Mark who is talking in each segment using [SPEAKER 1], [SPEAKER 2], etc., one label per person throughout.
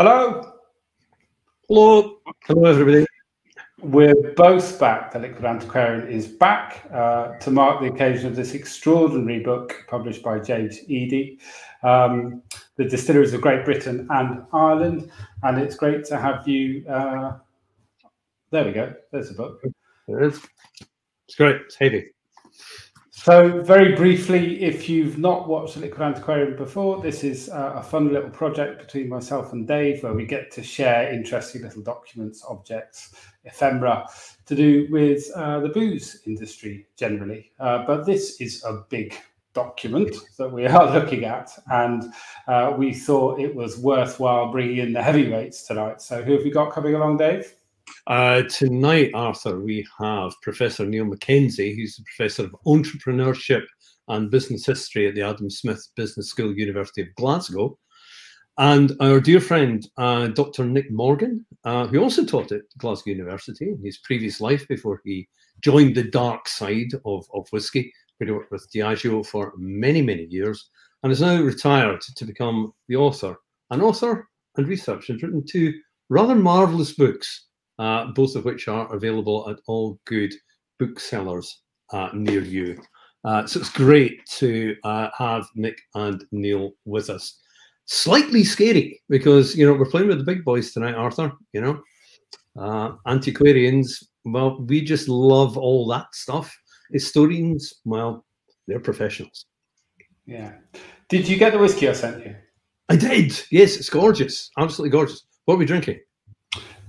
[SPEAKER 1] Hello.
[SPEAKER 2] Hello. Hello, everybody.
[SPEAKER 1] We're both back. The Liquid Antiquarian is back uh, to mark the occasion of this extraordinary book published by James Eadie, um, The Distilleries of Great Britain and Ireland. And it's great to have you. Uh, there we go. There's the book.
[SPEAKER 2] There it is. It's great. It's heavy.
[SPEAKER 1] So, very briefly, if you've not watched the Liquid Antiquarian before, this is uh, a fun little project between myself and Dave where we get to share interesting little documents, objects, ephemera to do with uh, the booze industry generally. Uh, but this is a big document that we are looking at, and uh, we thought it was worthwhile bringing in the heavyweights tonight. So, who have we got coming along, Dave?
[SPEAKER 2] Uh, tonight, Arthur, we have Professor Niall Mackenzie, who's the Professor of Entrepreneurship and Business History at the Adam Smith Business School, University of Glasgow. And our dear friend, uh, Dr. Nick Morgan, uh, who also taught at Glasgow University in his previous life before he joined the dark side of, of whiskey, he worked with Diageo for many, many years, and is now retired to become the author. An author and researcher, has written two rather marvelous books uh, both of which are available at all good booksellers uh, near you. Uh, so it's great to uh, have Nick and Niall with us. Slightly scary because you know we're playing with the big boys tonight, Arthur. You know, uh, antiquarians. Well, we just love all that stuff. Historians, well, they're professionals.
[SPEAKER 1] Yeah. Did you get the whiskey I sent you?
[SPEAKER 2] I did. Yes, it's gorgeous. Absolutely gorgeous. What are we drinking?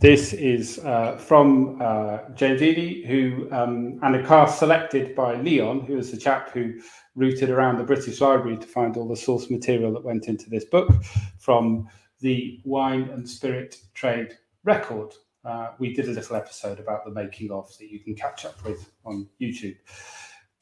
[SPEAKER 1] This is uh, from uh, James Eadie, who um, and a cast selected by Leon, who is the chap who routed around the British Library to find all the source material that went into this book from the wine and spirit trade record. Uh, we did a little episode about the making of that you can catch up with on YouTube.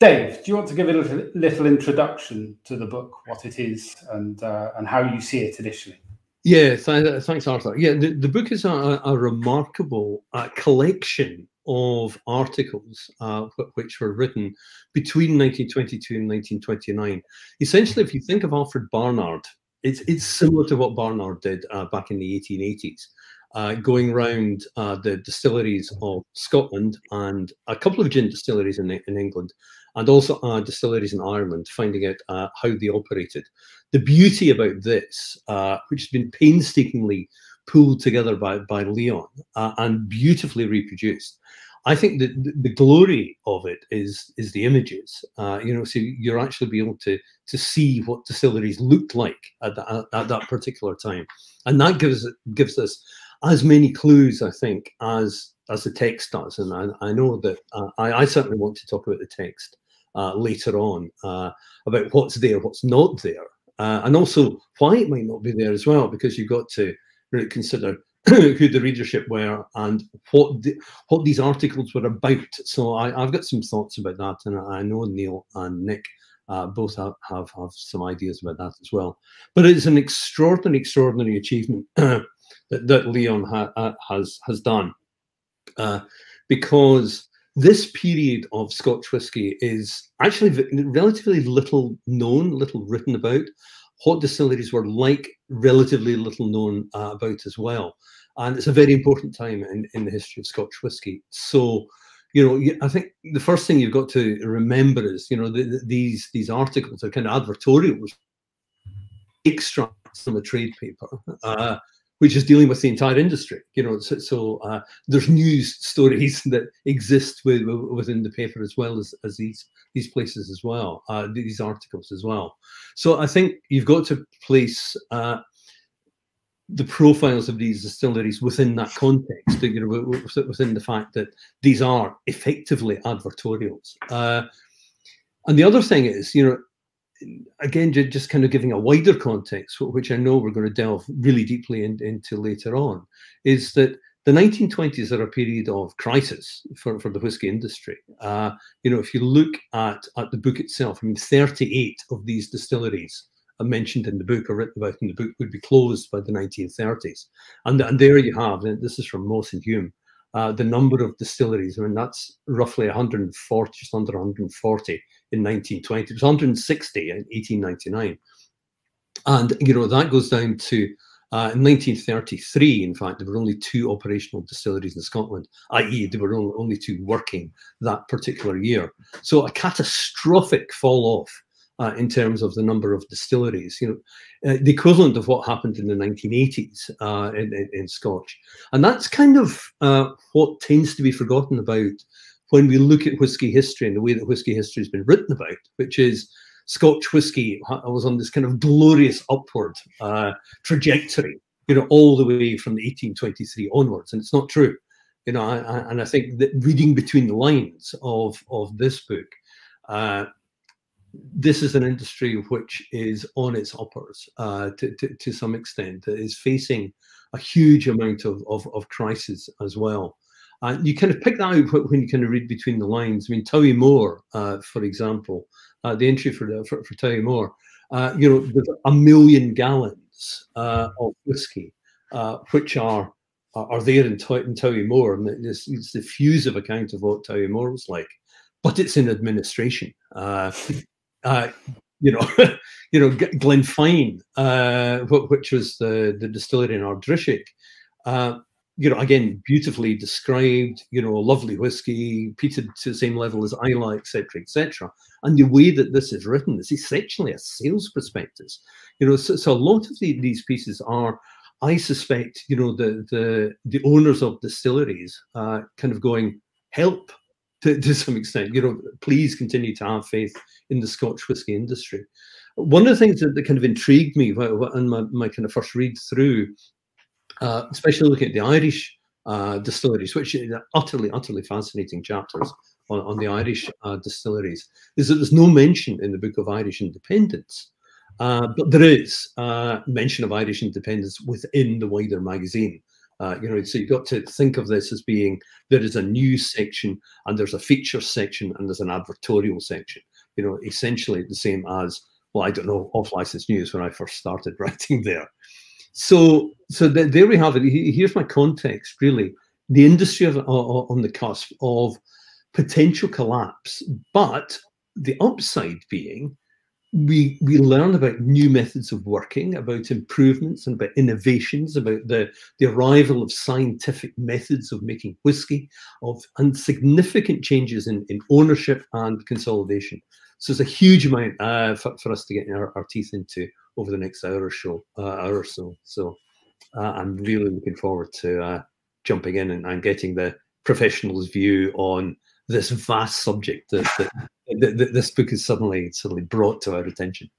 [SPEAKER 1] Dave, do you want to give a little, little introduction to the book, what it is, and uh, and how you see it initially?
[SPEAKER 2] Yeah, th- thanks, Arthur. Yeah, the, the book is a, a remarkable uh, collection of articles uh, which were written between 1922 and 1929. Essentially, if you think of Alfred Barnard, it's, it's similar to what Barnard did uh, back in the 1880s. Uh, going around uh, the distilleries of Scotland and a couple of gin distilleries in, in England, and also our distilleries in Ireland, finding out uh, how they operated. The beauty about this, uh, which has been painstakingly pulled together by, by Leon uh, and beautifully reproduced, I think that the glory of it is is the images. Uh, you know, so you're actually be able to to see what distilleries looked like at, the, at that particular time, and that gives gives us as many clues, I think, as as the text does. And I, I know that uh, I, I, certainly want to talk about the text uh, later on uh, about what's there, what's not there, uh, and also why it might not be there as well, because you've got to really consider who the readership were and what the, what these articles were about. So I, have got some thoughts about that, and I know Niall and Nick uh, both have, have, have some ideas about that as well. But it's an extraordinary, extraordinary achievement that, that Leon ha, has has done, uh, because this period of Scotch whisky is actually relatively little known, little written about. What distilleries were like, relatively little known uh, about as well. And it's a very important time in, in the history of Scotch whisky. So, you know, I think the first thing you've got to remember is, you know, the, the, these these articles are kind of advertorials, extracts from a trade paper. Uh, which is dealing with the entire industry. You know, so, so uh, there's news stories that exist with, within the paper as well as, as these these places as well, uh, these articles as well. So I think you've got to place uh, the profiles of these distilleries within that context, you know, within the fact that these are effectively advertorials. Uh, and the other thing is, you know, again, just kind of giving a wider context, which I know we're going to delve really deeply in, into later on, is that the 1920s are a period of crisis for, for the whiskey industry. Uh, you know, if you look at, at the book itself, I mean, 38 of these distilleries are mentioned in the book or written about in the book would be closed by the 1930s. And, and there you have, and this is from Moss and Hume, uh, the number of distilleries. I mean, that's roughly 140, just under 140 in 1920. It was 160 in 1899. And, you know, that goes down to uh, in 1933, in fact, there were only two operational distilleries in Scotland, i.e., there were only, two working that particular year. So a catastrophic fall off uh, in terms of the number of distilleries. You know, uh, the equivalent of what happened in the 1980s uh, in, in, in, Scotch, and that's kind of uh, what tends to be forgotten about when we look at whiskey history and the way that whiskey history has been written about, which is Scotch whiskey was on this kind of glorious upward uh, trajectory, you know, all the way from 1823 onwards, and it's not true, you know. I, I, and I think that reading between the lines of of this book, uh, this is an industry which is on its uppers uh, to, to, to some extent, that is facing a huge amount of, of, of crisis as well. Uh, you kind of pick that out when you kind of read between the lines. I mean, Towie uh, for example, uh, the entry for, for, for Towie uh, you know, there's a million gallons uh, of whiskey, uh, which are, are there in, Tow- in Towie and it's, it's the effusive account of what Towie was like, but it's in administration. You know, you know, Glenfyne, which was the, the distillery in Ardrishaig, you know, again, beautifully described, you know, lovely whiskey, peated to the same level as Islay, etc., etc. And the way that this is written is essentially a sales prospectus. You know, so, so a lot of the, these pieces are, I suspect, you know, the the the owners of distilleries uh, kind of going, help to, to some extent, you know, please continue to have faith in the Scotch whisky industry. One of the things that, that kind of intrigued me in my, my kind of first read through uh, especially looking at the Irish uh, distilleries, which are utterly, utterly fascinating chapters on, on the Irish uh, distilleries, is that there's no mention in the book of Irish independence. Uh, but there is uh, mention of Irish independence within the wider magazine. You know, so you've got to think of this as being there is a news section and there's a feature section and there's an advertorial section. You know, essentially the same as well, I don't know, off license news when I first started writing there. So, so there we have it. Here's my context, really. The industry of, on the cusp of potential collapse, but the upside being we we learn about new methods of working, about improvements and about innovations, about the, the arrival of scientific methods of making whiskey, of and significant changes in, in ownership and consolidation. So it's a huge amount uh, for, for us to get our, our teeth into over the next hour or so. Uh, hour or so. So uh, I'm really looking forward to uh, jumping in and, and, getting the professional's view on this vast subject that, that, that, that this book is suddenly suddenly brought to our attention.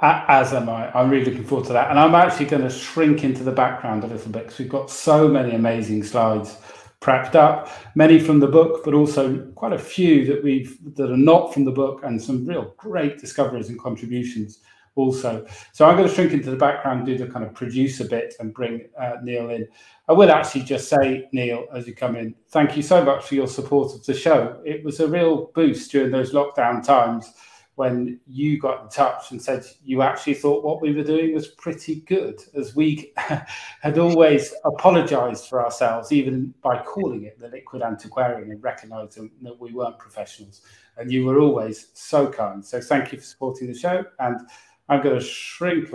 [SPEAKER 1] As am I. I'm really looking forward to that. And I'm actually going to shrink into the background a little bit because we've got so many amazing slides prepped up, many from the book, but also quite a few that we've that are not from the book, and some real great discoveries and contributions also. So I'm going to shrink into the background, do the kind of producer bit, and bring uh, Niall in. I will actually just say, Niall, as you come in, thank you so much for your support of the show. It was a real boost during those lockdown times when you got in touch and said you actually thought what we were doing was pretty good, as we had always apologized for ourselves, even by calling it the liquid antiquarian and recognizing that we weren't professionals. And you were always so kind. So thank you for supporting the show. And I'm going to shrink.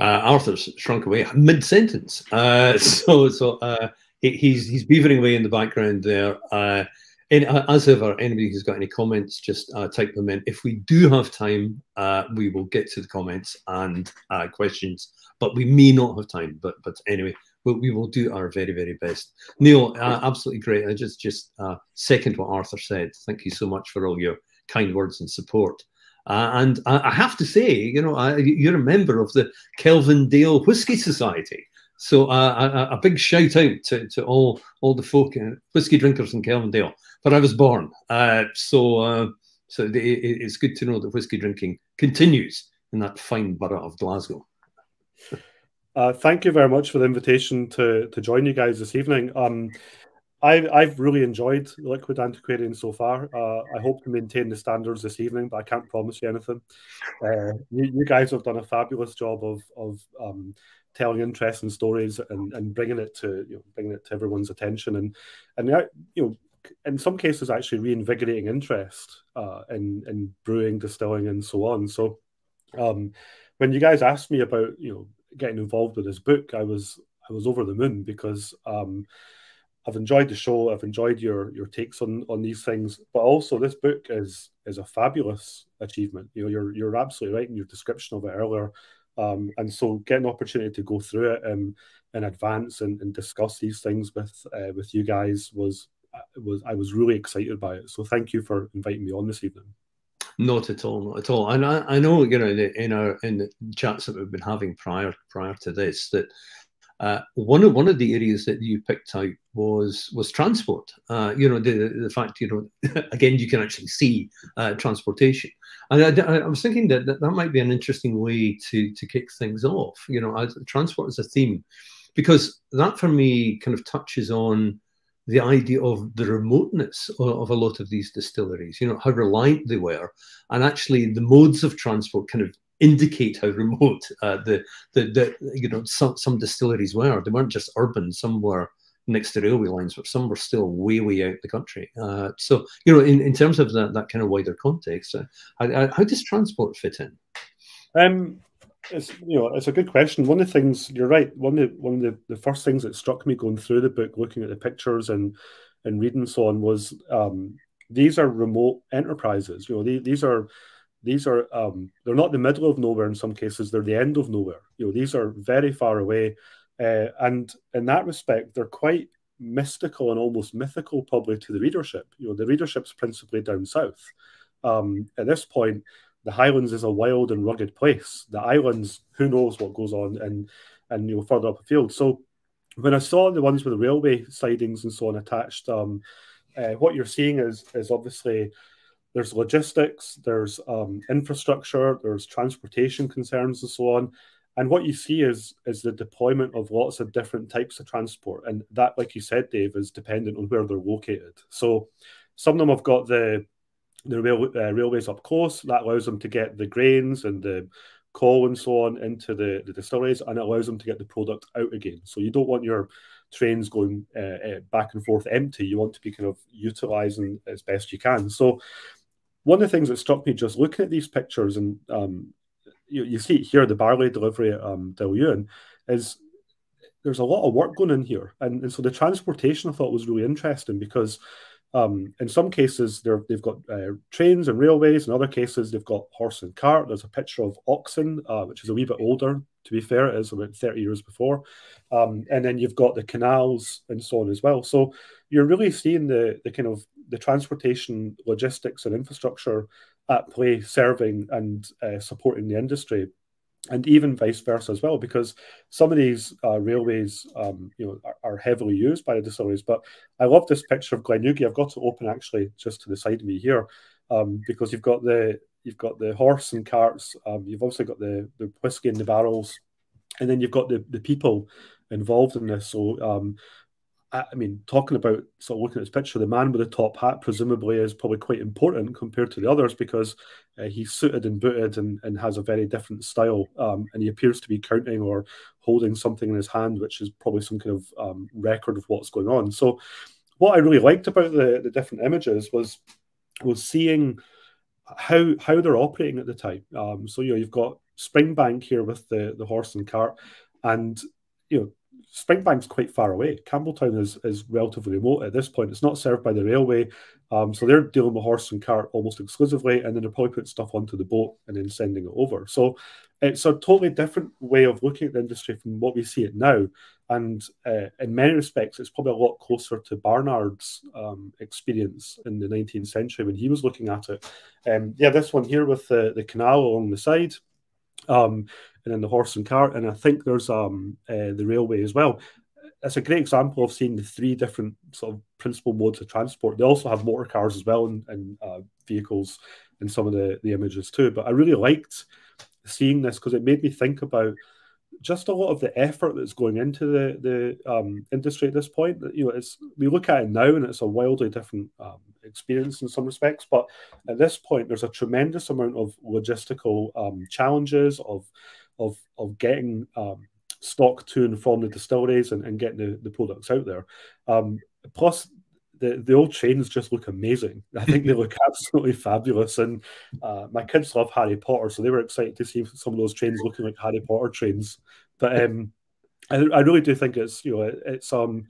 [SPEAKER 2] Uh, Arthur's shrunk away mid sentence. Uh, so so uh, he's he's beavering away in the background there. Uh, and uh, as ever, anybody who's got any comments, just uh, type them in. If we do have time, we will get to the comments and questions. But we may not have time. But but anyway, we, we will do our very very best. Niall, absolutely great. I just just second what Arthur said. Thank you so much for all your kind words and support. Uh, and I, I, have to say, you know, I, you're a member of the Kelvindale Whisky Society. So uh, a, a, big shout out to, to all all the folk, uh, whiskey drinkers in Kelvindale, where I was born. Uh, so uh, So it, it's good to know that whiskey drinking continues in that fine borough of Glasgow.
[SPEAKER 3] Uh, thank you very much for the invitation to to join you guys this evening. Um, I, I've really enjoyed Liquid Antiquarian so far. Uh, I hope to maintain the standards this evening, but I can't promise you anything. Uh, you, you, guys have done a fabulous job of of um, telling interesting stories and, and bringing it to you know, bringing it to everyone's attention and and you know in some cases actually reinvigorating interest uh, in in brewing, distilling, and so on. So um, when you guys asked me about you know getting involved with this book, I was I was over the moon because um, I've enjoyed the show. I've enjoyed your your takes on on these things, but also this book is is a fabulous achievement. You know, you're you're absolutely right in your description of it earlier. Um, and so, get an opportunity to go through it um, in advance and, and, discuss these things with uh, with you guys was was I was really excited by it. So, thank you for inviting me on this evening.
[SPEAKER 2] Not at all, not at all. And I, I know, you know, in our in the chats that we've been having prior prior to this, that uh, one of one of the areas that you picked out was was transport. Uh, you know, the the fact you know, again, you can actually see uh, transportation, and I, I, was thinking that, that that might be an interesting way to to kick things off. You know, as, transport as a theme, because that for me kind of touches on the idea of the remoteness of, a lot of these distilleries, you know, how reliant they were, and actually the modes of transport kind of indicate how remote uh, the, the, the, you know, some, some distilleries were. They weren't just urban, some were next to railway lines, but some were still way, way out the country. Uh, so, you know, in, in terms of that, that kind of wider context, uh, how, how does transport fit in?
[SPEAKER 3] Um, it's you know it's a good question. One of the things you're right. One of the, one of the, the first things that struck me going through the book, looking at the pictures and and reading so on, was um, these are remote enterprises. You know, they, these are these are um, they're not the middle of nowhere in some cases. They're the end of nowhere. You know, these are very far away, uh, and in that respect, they're quite mystical and almost mythical, probably to the readership. You know, the readership's principally down south. Um, at this point, the Highlands is a wild and rugged place. The islands, who knows what goes on, and and you know further up afield. So when I saw the ones with the railway sidings and so on attached, um, uh, what you're seeing is is obviously there's logistics, there's um, infrastructure, there's transportation concerns and so on. And what you see is is the deployment of lots of different types of transport, and that, like you said, Dave, is dependent on where they're located. So some of them have got the the rail, uh, railways up close. That allows them to get the grains and the coal and so on into the, the distilleries, and it allows them to get the product out again. So you don't want your trains going uh, uh, back and forth empty. You want to be kind of utilizing as best you can. So one of the things that struck me just looking at these pictures, and um, you, you see here the barley delivery at um, Dillion, is there's a lot of work going in here, and, and so the transportation I thought was really interesting because um, in some cases, they've got uh, trains and railways. In other cases, they've got horse and cart. There's a picture of oxen, uh, which is a wee bit older. To be fair, it is about 30 years before. Um, and then you've got the canals and so on as well. So you're really seeing the the kind of the transportation, logistics, and infrastructure at play, serving and uh, supporting the industry and even vice versa as well, because some of these uh, railways, um, you know, are, are, heavily used by the distilleries. But I love this picture of Glenugie. I've got to open actually just to the side of me here, um, because you've got the you've got the horse and carts. Um, you've also got the the whiskey in the barrels, and then you've got the the people involved in this. So um, I mean, talking about sort of looking at this picture, the man with the top hat presumably is probably quite important compared to the others because uh, he's suited and booted and, and has a very different style. Um, and he appears to be counting or holding something in his hand, which is probably some kind of um, record of what's going on. So, what I really liked about the, the different images was was seeing how how they're operating at the time. Um, so you know, you've got Springbank here with the the horse and cart, and you know Springbank's quite far away. Campbeltown is, is relatively remote at this point. It's not served by the railway. Um, so they're dealing with horse and cart almost exclusively, and then they're probably putting stuff onto the boat and then sending it over. So it's a totally different way of looking at the industry from what we see it now. And uh, in many respects, it's probably a lot closer to Barnard's um, experience in the 19th century when he was looking at it. Um, yeah, this one here with the, the canal along the side. Um, and then the horse and cart, and I think there's um uh, the railway as well. it's a great example of seeing the three different sort of principal modes of transport. They also have motor cars as well and, and uh, vehicles in some of the, the images too. But I really liked seeing this because it made me think about just a lot of the effort that's going into the the um, industry at this point. You know, it's we look at it now and it's a wildly different um, experience in some respects, but at this point, there's a tremendous amount of logistical um, challenges of of of getting um, stock to and from the distilleries and, and getting the, the products out there. Um, plus, the, the old trains just look amazing. I think they look absolutely fabulous. And uh, my kids love Harry Potter, so they were excited to see some of those trains looking like Harry Potter trains. But um, I, I, really do think it's you know it, it's um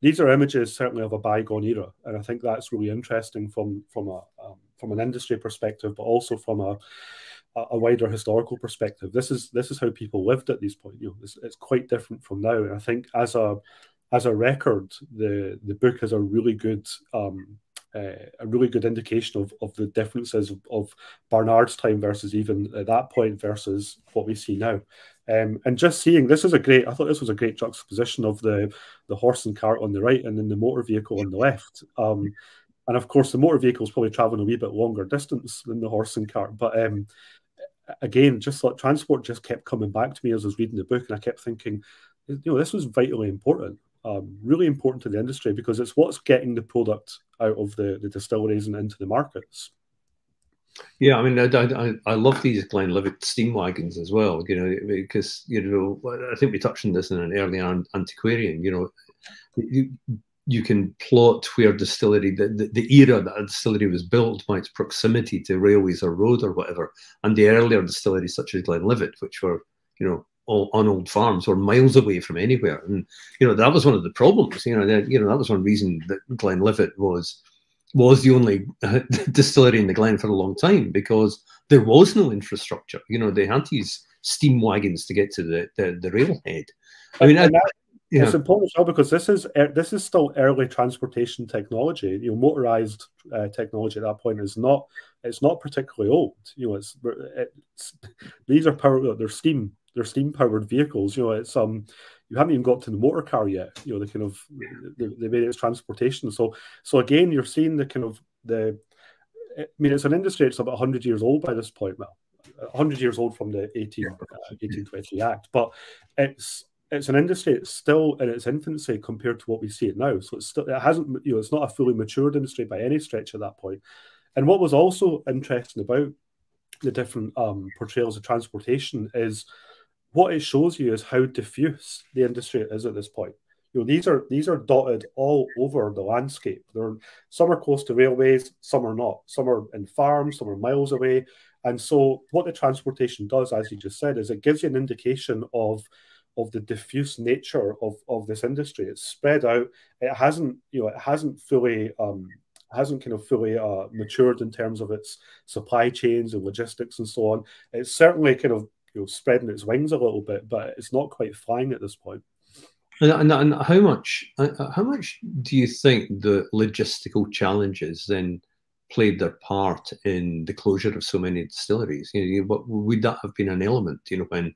[SPEAKER 3] these are images certainly of a bygone era, and I think that's really interesting from from a um, from an industry perspective, but also from a a wider historical perspective. This is this is how people lived at this point. You know, it's, it's quite different from now. And I think as a as a record, the the book has a really good um, uh, a really good indication of, of the differences of, of, Barnard's time versus even at that point versus what we see now. Um, and just seeing this is a great, I thought this was a great juxtaposition of the the horse and cart on the right and then the motor vehicle on the left. Um, and of course, the motor vehicle is probably traveling a wee bit longer distance than the horse and cart. But um, again, just like transport just kept coming back to me as I was reading the book, and I kept thinking, you know, this was vitally important, um, really important to the industry because it's what's getting the product out of the, the distilleries and into the markets.
[SPEAKER 2] Yeah, I mean, I, I, I love these Glenlivet steam wagons as well, you know, because, you know, I think we touched on this in an early antiquarian, you know, you, you can plot where distillery the, the, the, era that a distillery was built by its proximity to railways or road or whatever and the earlier distilleries such as glenlivet which were you know on old farms or miles away from anywhere and you know that was one of the problems you know that you know that was one reason that glenlivet was was the only uh, distillery in the glen for a long time because there was no infrastructure you know they had to use steam wagons to get to the the, the railhead i mean I,
[SPEAKER 3] yeah. It's important as well because this is this is still early transportation technology. You know, motorized uh, technology at that point is not it's not particularly old. You know, it's, it's these are power they're steam they're steam powered vehicles. You know, it's um you haven't even got to the motor car yet. You know, the kind of the, it's transportation. So so again, you're seeing the kind of the. I mean, it's an industry that's about 100 years old by this point. Well, 100 years old from the 18, uh, 1820 Act, but it's it's an industry that's still in its infancy compared to what we see it now. So it's still it hasn't you know it's not a fully matured industry by any stretch at that point. And what was also interesting about the different um, portrayals of transportation is what it shows you is how diffuse the industry is at this point. You know, these are these are dotted all over the landscape. They're some are close to railways, some are not. Some are in farms, some are miles away. And so, what the transportation does, as you just said, is it gives you an indication of of the diffuse nature of, of this industry. It's spread out. It hasn't, you know, it hasn't fully um, hasn't kind of fully uh, matured in terms of its supply chains and logistics and so on. It's certainly kind of you know spreading its wings a little bit, but it's not quite flying at this point.
[SPEAKER 2] And, and, and how much uh, how much do you think the logistical challenges then played their part in the closure of so many distilleries? You know, what, would that have been an element? You know, when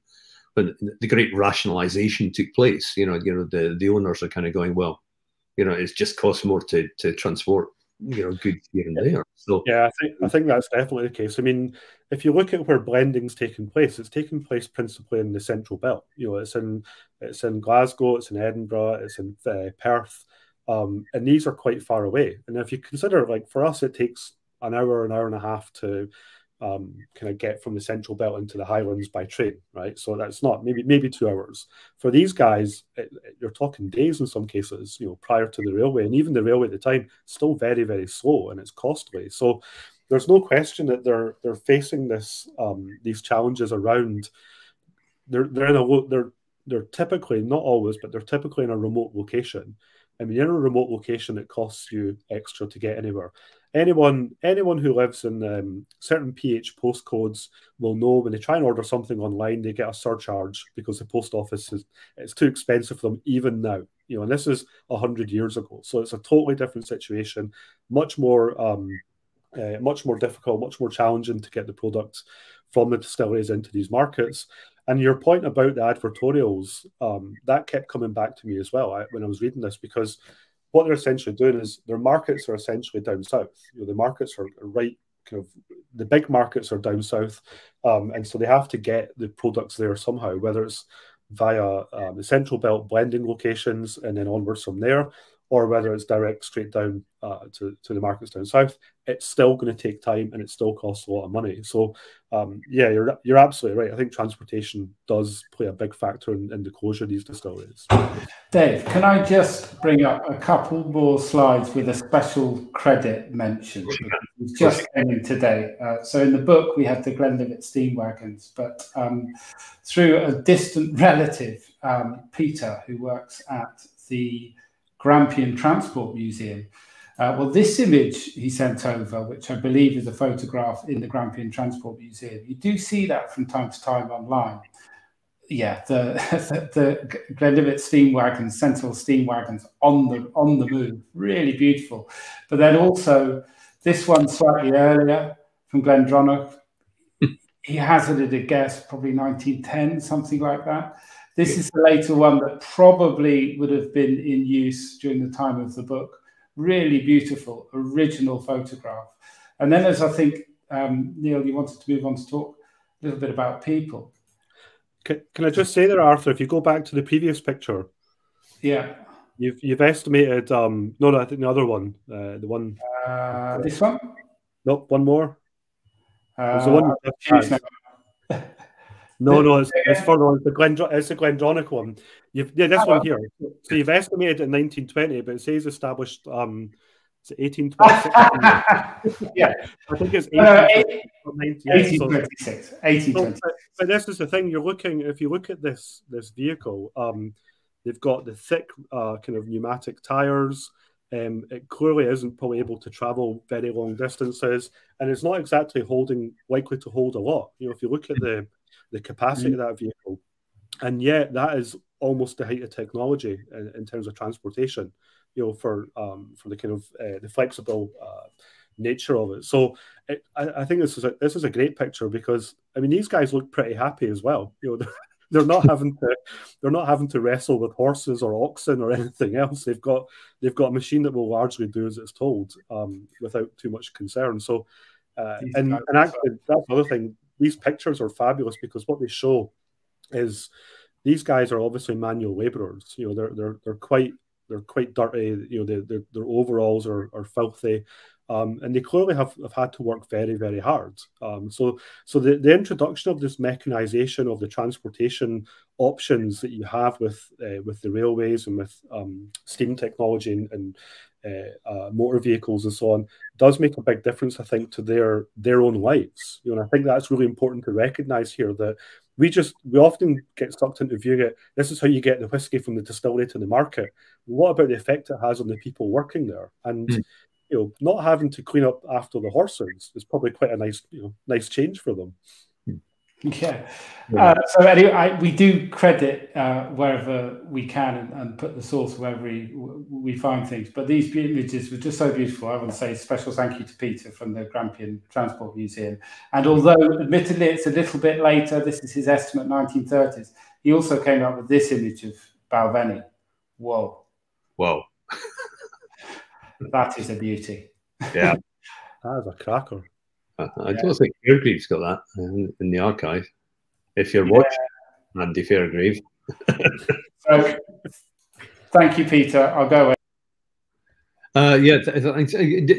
[SPEAKER 2] when the great rationalization took place, you know, you know, the, the owners are kind of going, well, you know, it's just costs more to, to transport, you know, good here and there. So
[SPEAKER 3] yeah, I think I think that's definitely the case. I mean, if you look at where blending's taking place, it's taking place principally in the central belt. You know, it's in it's in Glasgow, it's in Edinburgh, it's in uh, Perth, um, and these are quite far away. And if you consider, like for us, it takes an hour, an hour and a half to um, kind of get from the central belt into the highlands by train, right? So that's not maybe maybe two hours. For these guys, it, it, you're talking days in some cases. You know, prior to the railway, and even the railway at the time, still very very slow and it's costly. So there's no question that they're they're facing this um, these challenges around. They're they're in a they're they're typically not always, but they're typically in a remote location. I mean, in a remote location, it costs you extra to get anywhere anyone anyone who lives in um, certain PH postcodes will know when they try and order something online, they get a surcharge because the post office is it's too expensive for them even now. You know, and this is hundred years ago, so it's a totally different situation, much more um, uh, much more difficult, much more challenging to get the products from the distilleries into these markets. And your point about the advertorials, um, that kept coming back to me as well I, when I was reading this, because what they're essentially doing is their markets are essentially down south. You know, the markets are right kind of the big markets are down south, um, and so they have to get the products there somehow, whether it's via um, the central belt blending locations and then onwards from there, or whether it's direct straight down uh, to, to the markets down south, it's still going to take time and it still costs a lot of money. So, um, yeah, you're you're absolutely right. I think transportation does play a big factor in, in the closure of these distilleries.
[SPEAKER 1] Dave, can I just bring up a couple more slides with a special credit mention? It's just came in today. Uh, so in the book, we have the Glenlivet steam wagons, but um, through a distant relative, um, Peter, who works at the Grampian Transport Museum. Uh, well, this image he sent over, which I believe is a photograph in the Grampian Transport Museum, you do see that from time to time online. Yeah, the the, the Glenlivet steam wagons, Sentinel steam wagons on the on the move, really beautiful. But then also this one slightly earlier from Glendronach, he hazarded a guess, probably 1910, something like that. This is the later one that probably would have been in use during the time of the book. Really beautiful, original photograph. And then, as I think, um, Niall, you wanted to move on to talk a little bit about people.
[SPEAKER 3] Can, can I just say there, Arthur, if you go back to the previous picture,
[SPEAKER 1] yeah,
[SPEAKER 3] you've you've estimated. Um, no, no, I think the other one, uh, the one,
[SPEAKER 1] uh, this one.
[SPEAKER 3] Nope, one more.
[SPEAKER 1] Uh, the one.
[SPEAKER 3] No, no, it's, it's for It's the Glen, it's the Glendronach one. You've, yeah, this one here. So you've estimated in 1920, but it says established. Um, it's 1826.
[SPEAKER 1] yeah,
[SPEAKER 3] I think it's
[SPEAKER 1] 1826. 1826.
[SPEAKER 3] but, but, this is the thing. You're looking. If you look at this this vehicle, um, they've got the thick uh, kind of pneumatic tires. Um, it clearly isn't probably able to travel very long distances, and it's not exactly holding likely to hold a lot. You know, if you look at the the capacity mm-hmm. of that vehicle. And yet, that is almost the height of technology in, in terms of transportation. You know, for um, for the kind of uh, the flexible uh, nature of it. So it, I, I, think this is a this is a great picture because I mean these guys look pretty happy as well. You know, they're not having to they're not having to wrestle with horses or oxen or anything else. They've got they've got a machine that will largely do as it's told um, without too much concern. So uh, and and actually that's another thing these pictures are fabulous because what they show is these guys are obviously manual laborers. You know, they're they're they're quite they're quite dirty. You know, they, their their overalls are, are filthy, um, and they clearly have, have had to work very very hard. Um, so so the, the introduction of this mechanization of the transportation options that you have with uh, with the railways and with um, steam technology and, and uh, uh, motor vehicles and so on does make a big difference, I think, to their their own lives. You know, I think that's really important to recognise here that we just we often get sucked into viewing it. This is how you get the whiskey from the distillery to the market. What about the effect it has on the people working there? And mm. you know, not having to clean up after the horses is probably quite a nice you know nice change for them.
[SPEAKER 1] Yeah. Uh, so anyway, I, we do credit uh, wherever we can and, and, put the source wherever we, we find things. But these images were just so beautiful. I want to say special thank you to Peter from the Grampian Transport Museum. And although admittedly it's a little bit later, this is his estimate 1930s. He also came up with this image of Balvenie. Whoa.
[SPEAKER 2] Whoa.
[SPEAKER 1] that is a beauty.
[SPEAKER 2] Yeah.
[SPEAKER 3] that is a cracker.
[SPEAKER 2] I, I yeah. don't think Fairgreave's got that in, in the archive. If you're watching, Andy Fairgrave.
[SPEAKER 1] so, thank you, Peter. I'll go.
[SPEAKER 2] Uh, yeah,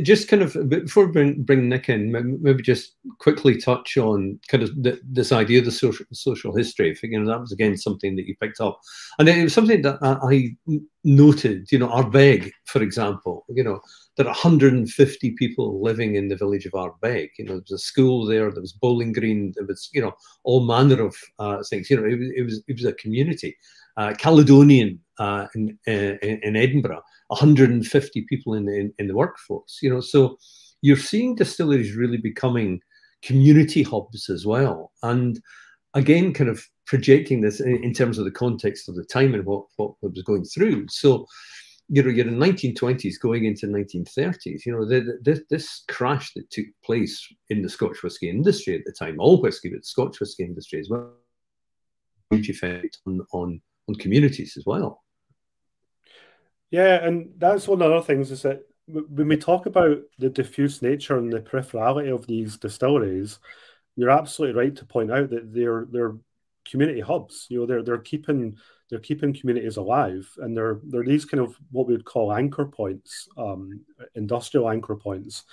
[SPEAKER 2] just kind of before bring, bring Nick in, maybe just quickly touch on kind of this idea of the social social history. You know, that was again something that you picked up, and it was something that I noted. You know, Ardbeg, for example. You know, there are 150 people living in the village of Ardbeg. You know, there was a school there, there was bowling green, there was, you know, all manner of uh, things. You know, it was, it was, it was a community. Uh, Caledonian uh, in, in, in, Edinburgh, 150 people in, in, in the workforce. You know, so you're seeing distilleries really becoming community hubs as well. And again, kind of projecting this in, in terms of the context of the time and what, what, was going through. So, you know, you're in 1920s going into 1930s. You know, the, the, this crash that took place in the Scotch whisky industry at the time, all whisky, but the Scotch whisky industry as well, huge effect on, on, on communities as well.
[SPEAKER 3] Yeah, and that's one of the other things is that when we talk about the diffuse nature and the peripherality of these distilleries, you're absolutely right to point out that they're they're community hubs. You know, they're they're keeping they're keeping communities alive, and they're they're these kind of what we would call anchor points, um, industrial anchor points,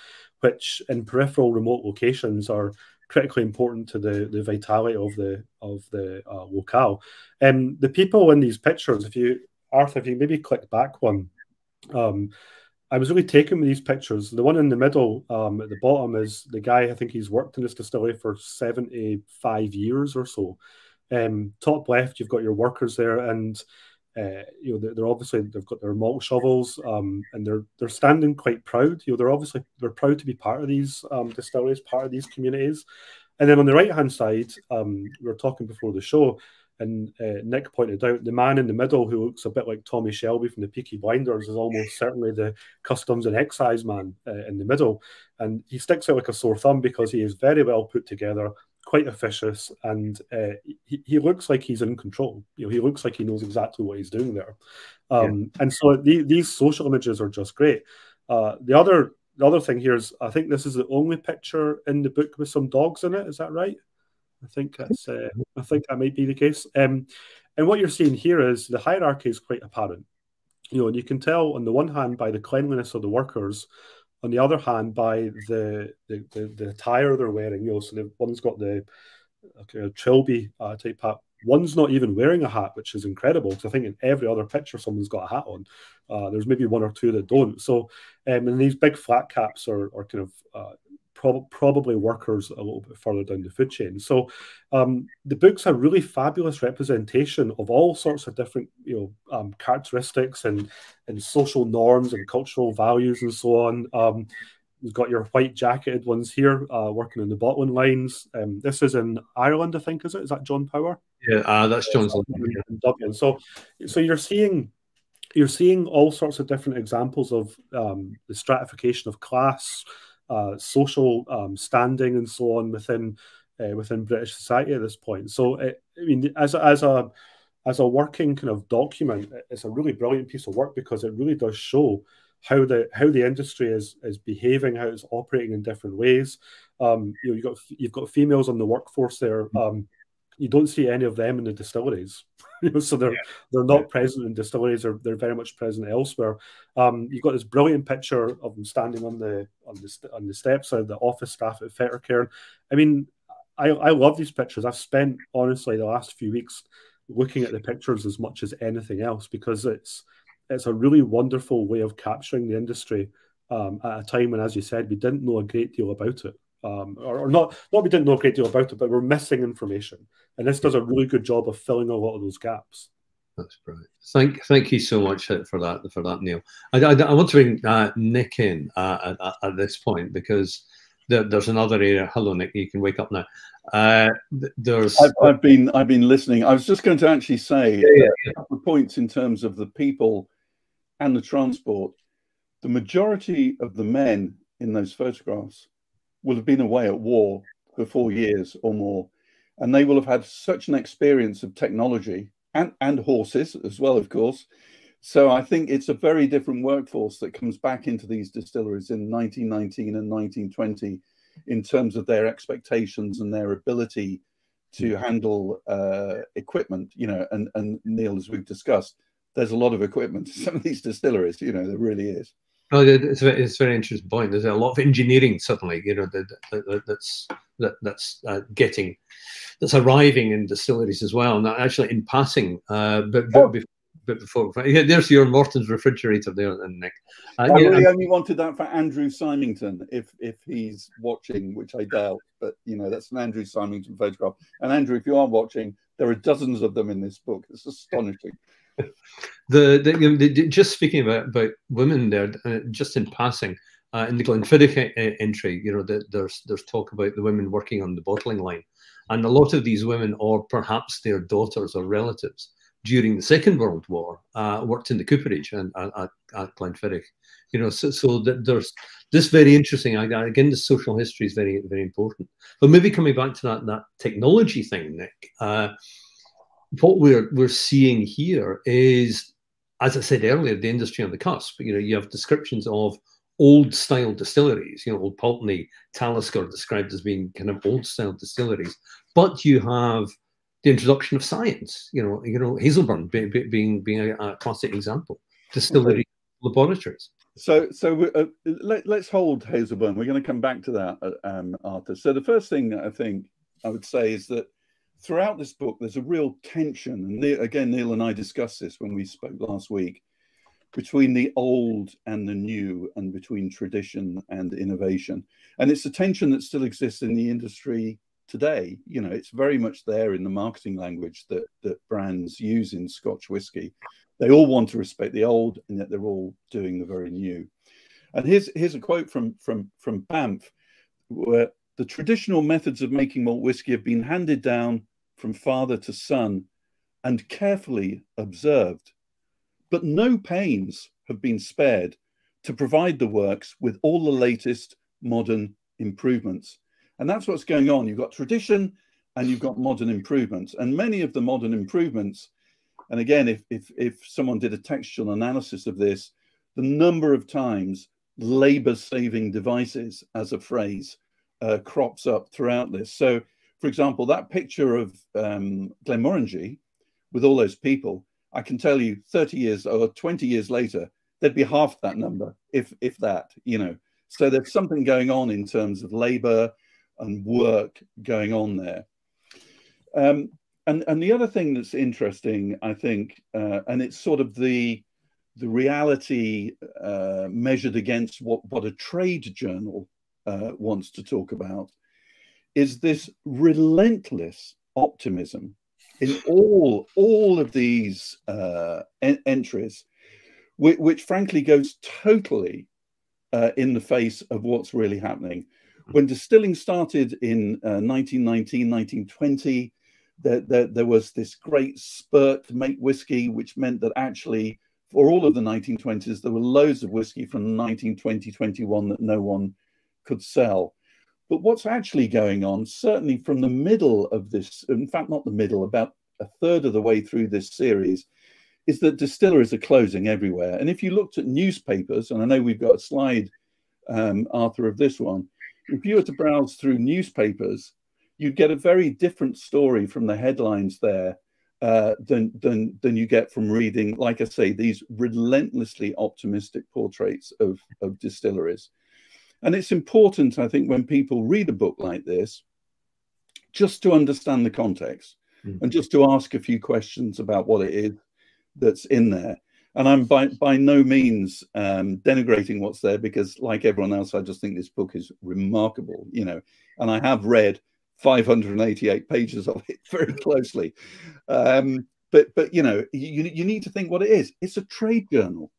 [SPEAKER 3] which in peripheral remote locations are critically important to the the vitality of the of the uh, locale. And the people in these pictures, if you Arthur, if you maybe click back one. Um, I was really taken with these pictures. The one in the middle um, at the bottom is the guy, I think he's worked in this distillery for 75 years or so. Um, top left, you've got your workers there, and uh, you know they're, obviously they've got their malt shovels, um, and they're they're standing quite proud. You know they're obviously they're proud to be part of these um, distilleries, part of these communities. And then on the right hand side, um, we were talking before the show. And uh, Nick pointed out the man in the middle who looks a bit like Tommy Shelby from the Peaky Blinders is almost certainly the customs and excise man uh, in the middle. And he sticks out like a sore thumb because he is very well put together, quite officious, and uh, he, he looks like he's in control. You know, he looks like he knows exactly what he's doing there. Um, yeah. And so the, these social images are just great. Uh, the other the other thing here is I think this is the only picture in the book with some dogs in it. Is that right? I think that's uh, I think that might be the case. Um, and what you're seeing here is the hierarchy is quite apparent. You know, and you can tell on the one hand by the cleanliness of the workers, on the other hand by the the, the, the attire they're wearing. You know, so the one's got the okay, trilby uh, type hat. One's not even wearing a hat, which is incredible because I think in every other picture someone's got a hat on. Uh, there's maybe one or two that don't. So, um, and these big flat caps are, are kind of uh, prob- probably workers a little bit further down the food chain. So um, the book's a really fabulous representation of all sorts of different, you know, um, characteristics and and social norms and cultural values and so on. Um, you've got your white jacketed ones here uh, working in the bottling lines. Um, this is in Ireland, I think, is it? Is that John Power?
[SPEAKER 2] Yeah, uh, that's John's
[SPEAKER 3] in Dublin. So, so you're seeing you're seeing all sorts of different examples of um, the stratification of class, uh, social um, standing and so on within uh, within British society at this point. So, it, I mean, as a, as a as a working kind of document, it's a really brilliant piece of work because it really does show how the how the industry is is behaving, how it's operating in different ways. Um, you know, you've got you've got females on the workforce there. Um, you don't see any of them in the distilleries. so they're yeah. they're not yeah. present in distilleries. They're, they're very much present elsewhere. Um, you've got this brilliant picture of them standing on the on the on the steps of the office staff at Fettercairn. I mean, I, I love these pictures. I've spent honestly the last few weeks looking at the pictures as much as anything else because it's it's a really wonderful way of capturing the industry um, at a time when, as you said, we didn't know a great deal about it um, or, or, not not we didn't know a great deal about it, but we're missing information, and this does a really good job of filling a lot of those gaps.
[SPEAKER 2] That's brilliant. Thank thank you so much for that for that, Niall. I, I, I want to bring uh, Nick in uh, at, at, this point because there, there's another area. Hello, Nick. You can wake up now. Uh, there's.
[SPEAKER 4] I've, I've, been I've been listening. I was just going to actually say yeah, yeah, yeah. a couple of points in terms of the people and the transport. The majority of the men in those photographs will have been away at war for four years or more, and they will have had such an experience of technology and, and horses as well, of course. So I think it's a very different workforce that comes back into these distilleries in 1919 and 1920 in terms of their expectations and their ability to hmm. handle uh, equipment. You know, and and Niall, as we've discussed, there's a lot of equipment in some of these distilleries. You know, there really is.
[SPEAKER 2] It's a, it's a very interesting point. There's a lot of engineering suddenly, you know, that, that that's that, that's uh, getting that's arriving in distilleries as well. And actually, in passing, uh, but, but, oh. but before, yeah, there's your Morton's refrigerator there, and Nick.
[SPEAKER 4] Uh, I really only wanted that for Andrew Symington, if if he's watching, which I doubt. But you know, that's an Andrew Symington photograph. And Andrew, if you are watching, there are dozens of them in this book. It's astonishing
[SPEAKER 2] the, the, the, just speaking about, about women there, uh, just in passing, uh, in the Glenfiddich uh, entry, you know, the, there's there's talk about the women working on the bottling line, and a lot of these women, or perhaps their daughters or relatives, during the Second World War, uh, worked in the cooperage and at, at Glenfiddich. You know, so, so there's this very interesting. Again, the social history is very very important. But maybe coming back to that that technology thing, Nick. What we're we're seeing here is, as I said earlier, the industry on the cusp. You know, you have descriptions of old style distilleries. You know, Old Pulteney, Talisker described as being kind of old style distilleries, but you have the introduction of science. You know, you know Hazelburn being being, being a, a classic example. Distillery okay. laboratories.
[SPEAKER 4] So, so uh, let, us hold Hazelburn. We're going to come back to that, uh, um, Arthur. So, the first thing I think I would say is that throughout this book, there's a real tension. And again, Niall and I discussed this when we spoke last week between the old and the new, and between tradition and innovation. And it's a tension that still exists in the industry today. You know, it's very much there in the marketing language that that brands use in Scotch whisky. They all want to respect the old, and yet they're all doing the very new. And here's here's a quote from from from Banff, where the traditional methods of making malt whisky have been handed down from father to son and carefully observed, but no pains have been spared to provide the works with all the latest modern improvements. And that's what's going on. You've got tradition and you've got modern improvements. And many of the modern improvements and again, if, if, if someone did a textual analysis of this, the number of times labor saving devices as a phrase uh, crops up throughout this. So, for example, that picture of um, Glenmorangie with all those people, I can tell you 30 years or 20 years later, there'd be half that number, if, if that, you know. So there's something going on in terms of labor and work going on there. Um, and and the other thing that's interesting, I think, uh, and it's sort of the the reality uh, measured against what what a trade journal uh, wants to talk about, is this relentless optimism in all all of these uh, en entries, which, which, frankly goes totally uh, in the face of what's really happening. When distilling started in 1919, uh, 1920 there, there, there was this great spurt to make whiskey, which meant that actually for all of the 1920s, there were loads of whiskey from 1920, 21 that no one could sell. But what's actually going on, certainly from the middle of this, in fact, not the middle, about a third of the way through this series, is that distilleries are closing everywhere. And if you looked at newspapers, and I know we've got a slide, um, Arthur, of this one, if you were to browse through newspapers, you'd get a very different story from the headlines there uh, than than than you get from reading, like I say, these relentlessly optimistic portraits of of distilleries. And it's important, I think, when people read a book like this, just to understand the context mm. and just to ask a few questions about what it is that's in there. And I'm by by no means um, denigrating what's there because, like everyone else, I just think this book is remarkable. You know, and I have read 588 pages of it very closely. Um, but but you know you, you need to think what it is. It's a trade journal.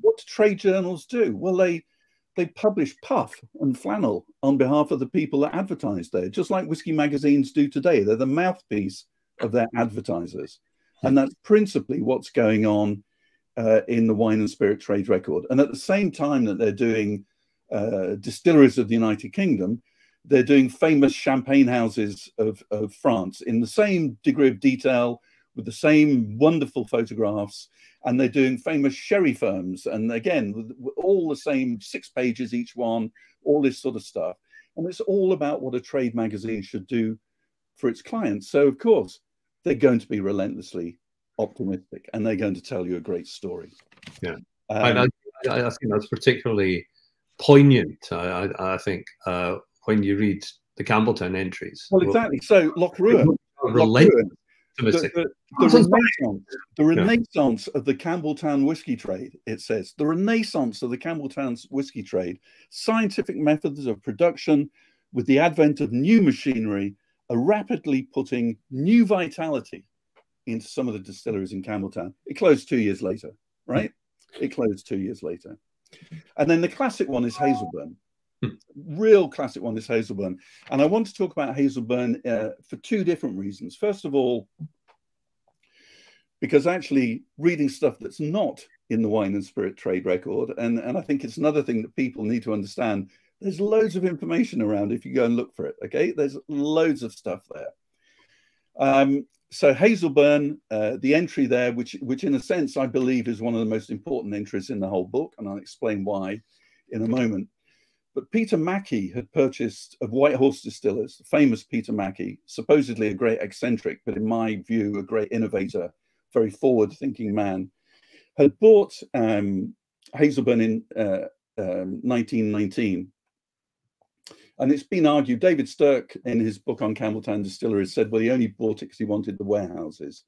[SPEAKER 4] What do trade journals do? Well, they they publish puff and flannel on behalf of the people that advertise there, just like whiskey magazines do today. They're the mouthpiece of their advertisers, and that's principally what's going on uh, in the wine and spirit trade record. And at the same time that they're doing uh, distilleries of the United Kingdom, they're doing famous champagne houses of, of France in the same degree of detail with the same wonderful photographs and they're doing famous sherry firms. And again all the same six pages each one all this sort of stuff. And it's all about what a trade magazine should do for its clients. So of course they're going to be relentlessly optimistic and they're going to tell you a great story.
[SPEAKER 2] Yeah. Um, I, I, I, think that's particularly poignant i, I think uh, when you read the Campbeltown entries.
[SPEAKER 4] Well, exactly. So Lochruan, the, the, the, renaissance, the renaissance yeah. of the Campbeltown whiskey trade, it says, the renaissance of the Campbeltown whiskey trade, scientific methods of production with the advent of new machinery are rapidly putting new vitality into some of the distilleries in Campbeltown. It closed two years later, right? Mm. It closed two years later. And then the classic one is Hazelburn. Real classic one is Hazelburn. And I want to talk about Hazelburn uh, for two different reasons. First of all, because actually reading stuff that's not in the wine and spirit trade record, and, and I think it's another thing that people need to understand. There's loads of information around if you go and look for it. Okay, there's loads of stuff there. Um, so Hazelburn, uh, the entry there, which which in a sense I believe is one of the most important entries in the whole book, and I'll explain why in a moment. But Peter Mackie had purchased of White Horse Distillers, famous Peter Mackie, supposedly a great eccentric, but in my view, a great innovator, very forward-thinking man, had bought um, Hazelburn in uh, um, 1919 and it's been argued, David Stirk, in his book on Campbeltown Distilleries, said, well, he only bought it because he wanted the warehouses.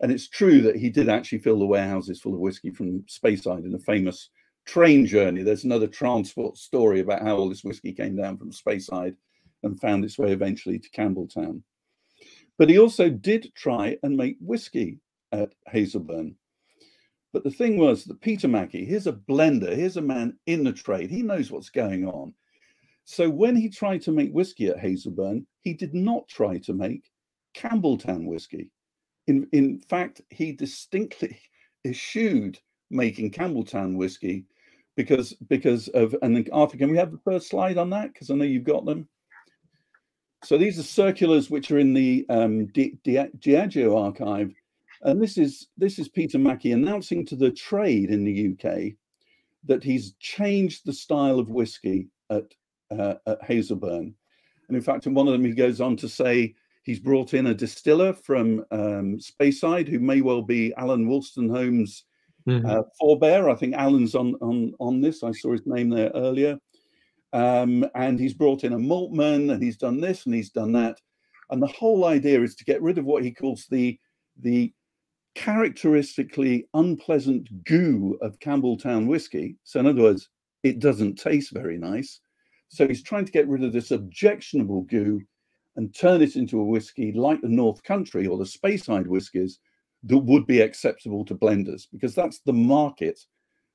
[SPEAKER 4] And it's true that he did actually fill the warehouses full of whiskey from Speyside in a famous train journey. There's another transport story about how all this whiskey came down from Speyside and found its way eventually to Campbeltown. But he also did try and make whiskey at Hazelburn. But the thing was that Peter Mackie, here's a blender, here's a man in the trade, he knows what's going on. So when he tried to make whiskey at Hazelburn, he did not try to make Campbeltown whiskey. In, in fact, he distinctly eschewed making Campbeltown whiskey because because of and Arthur, can we have the first slide on that? Because I know you've got them. So these are circulars which are in the um, Di Diageo archive, and this is this is Peter Mackie announcing to the trade in the UK that he's changed the style of whiskey at uh, at Hazelburn. And in fact, in one of them, he goes on to say he's brought in a distiller from um, Speyside who may well be Alan Wolstenholme's mm-hmm. uh, forebear. I think Alan's on, on, on this. I saw his name there earlier. Um, and he's brought in a maltman and he's done this and he's done that. And the whole idea is to get rid of what he calls the, the characteristically unpleasant goo of Campbeltown whiskey. So, in other words, it doesn't taste very nice. So he's trying to get rid of this objectionable goo and turn it into a whiskey like the North Country or the Speyside whiskies that would be acceptable to blenders because that's the market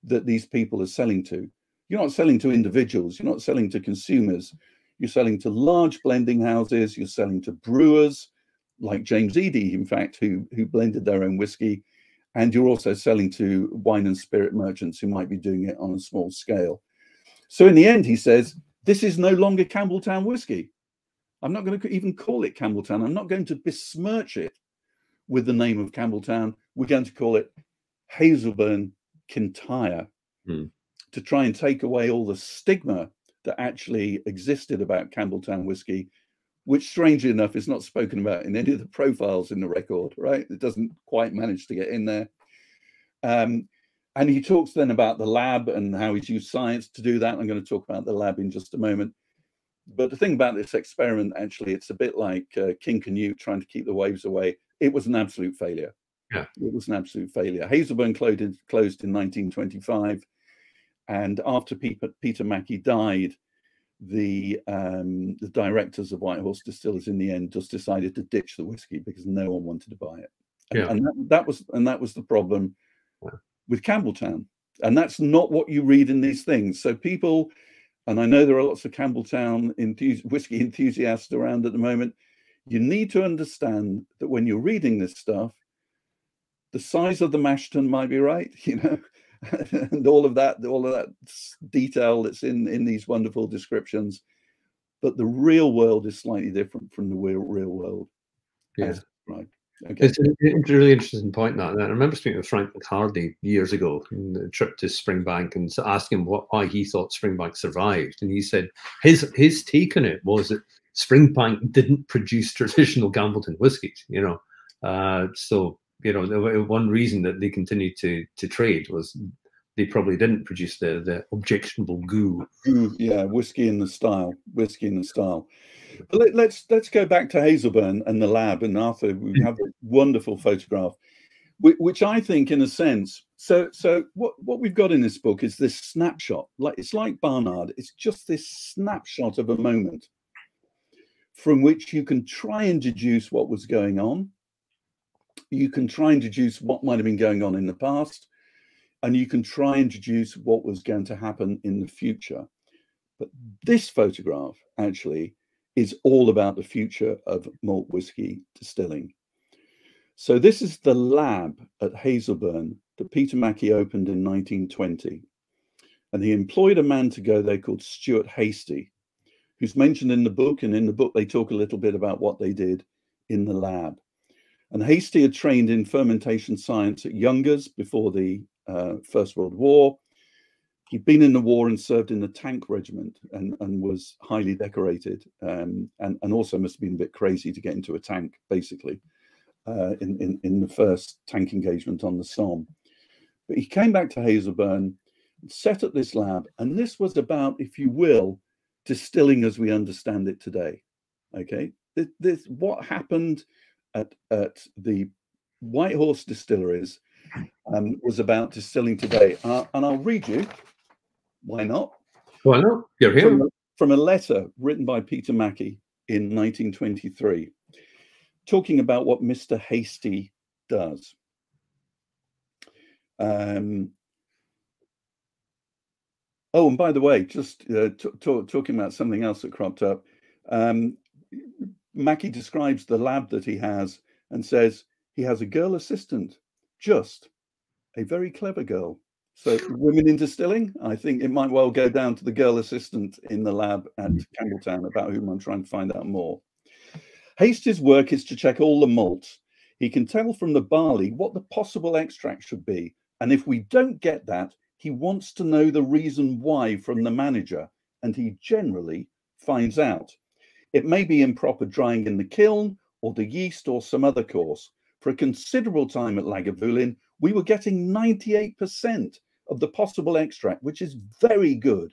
[SPEAKER 4] that these people are selling to. You're not selling to individuals, you're not selling to consumers, you're selling to large blending houses, you're selling to brewers like James Eadie, in fact, who, who blended their own whiskey. And you're also selling to wine and spirit merchants who might be doing it on a small scale. So in the end, he says, this is no longer Campbeltown whiskey. I'm not going to even call it Campbeltown. I'm not going to besmirch it with the name of Campbeltown. We're going to call it Hazelburn Kintyre hmm. to try and take away all the stigma that actually existed about Campbeltown whiskey, which, strangely enough, is not spoken about in any of the profiles in the record, right? It doesn't quite manage to get in there. Um, and he talks then about the lab and how he's used science to do that. I'm going to talk about the lab in just a moment. But the thing about this experiment, actually, it's a bit like uh, King Canute trying to keep the waves away. It was an absolute failure.
[SPEAKER 2] Yeah.
[SPEAKER 4] It was an absolute failure. Hazelburn closed, closed in 1925. And after Peter, Peter Mackie died, the um, the directors of White Horse Distillers in the end just decided to ditch the whiskey because no one wanted to buy it. And, yeah. and that, that was and that was the problem with Campbeltown. And that's not what you read in these things. So people, and I know there are lots of Campbeltown enthusi- whiskey enthusiasts around at the moment, you need to understand that when you're reading this stuff, the size of the mash tun might be right, you know, and all of that, all of that detail that's in in these wonderful descriptions. But the real world is slightly different from the real real world.
[SPEAKER 2] Yeah. Right. Okay. It's, a, it's a really interesting point that. And I remember speaking with Frank McHardy years ago in the trip to Springbank and asking him what, why he thought Springbank survived. And he said his his take on it was that Springbank didn't produce traditional Campbeltown whiskies, you know. Uh, so, you know, the, one reason that they continued to to trade was they probably didn't produce the the objectionable goo.
[SPEAKER 4] Goo, yeah, whiskey in the style, whiskey in the style. But let, us let's, let's go back to Hazelburn and the lab and Arthur. We have a wonderful photograph, which, which I think, in a sense, so so what what we've got in this book is this snapshot. Like it's like Barnard. It's just this snapshot of a moment from which you can try and deduce what was going on. You can try and deduce what might have been going on in the past, and you can try and deduce what was going to happen in the future. But this photograph actually is all about the future of malt whiskey distilling. So this is the lab at Hazelburn that Peter Mackie opened in 1920. And he employed a man to go there called Stuart Hastie, who's mentioned in the book. And in the book, they talk a little bit about what they did in the lab. And Hastie had trained in fermentation science at Youngers before the uh, First World War. He'd been in the war and served in the tank regiment and, and was highly decorated um, and, and also must have been a bit crazy to get into a tank, basically, uh, in, in, in the first tank engagement on the Somme. But he came back to Hazelburn, set up this lab, and this was about, if you will, distilling as we understand it today. Okay, this, this what happened at at the White Horse distilleries um, was about distilling today, uh, and I'll read you. Why not?
[SPEAKER 2] Why not? You're here.
[SPEAKER 4] From a, from a letter written by Peter Mackie in 1923, talking about what Mr. Hastie does. Um, oh, and by the way, just uh, talking about something else that cropped up, um, Mackie describes the lab that he has and says he has a girl assistant, just a very clever girl. So, women in distilling, I think it might well go down to the girl assistant in the lab at Campbeltown, about whom I'm trying to find out more. Hastie's work is to check all the malts. He can tell from the barley what the possible extract should be. And if we don't get that, he wants to know the reason why from the manager, and he generally finds out. It may be improper drying in the kiln or the yeast or some other cause. For a considerable time at Lagavulin, we were getting 98% of the possible extract, which is very good.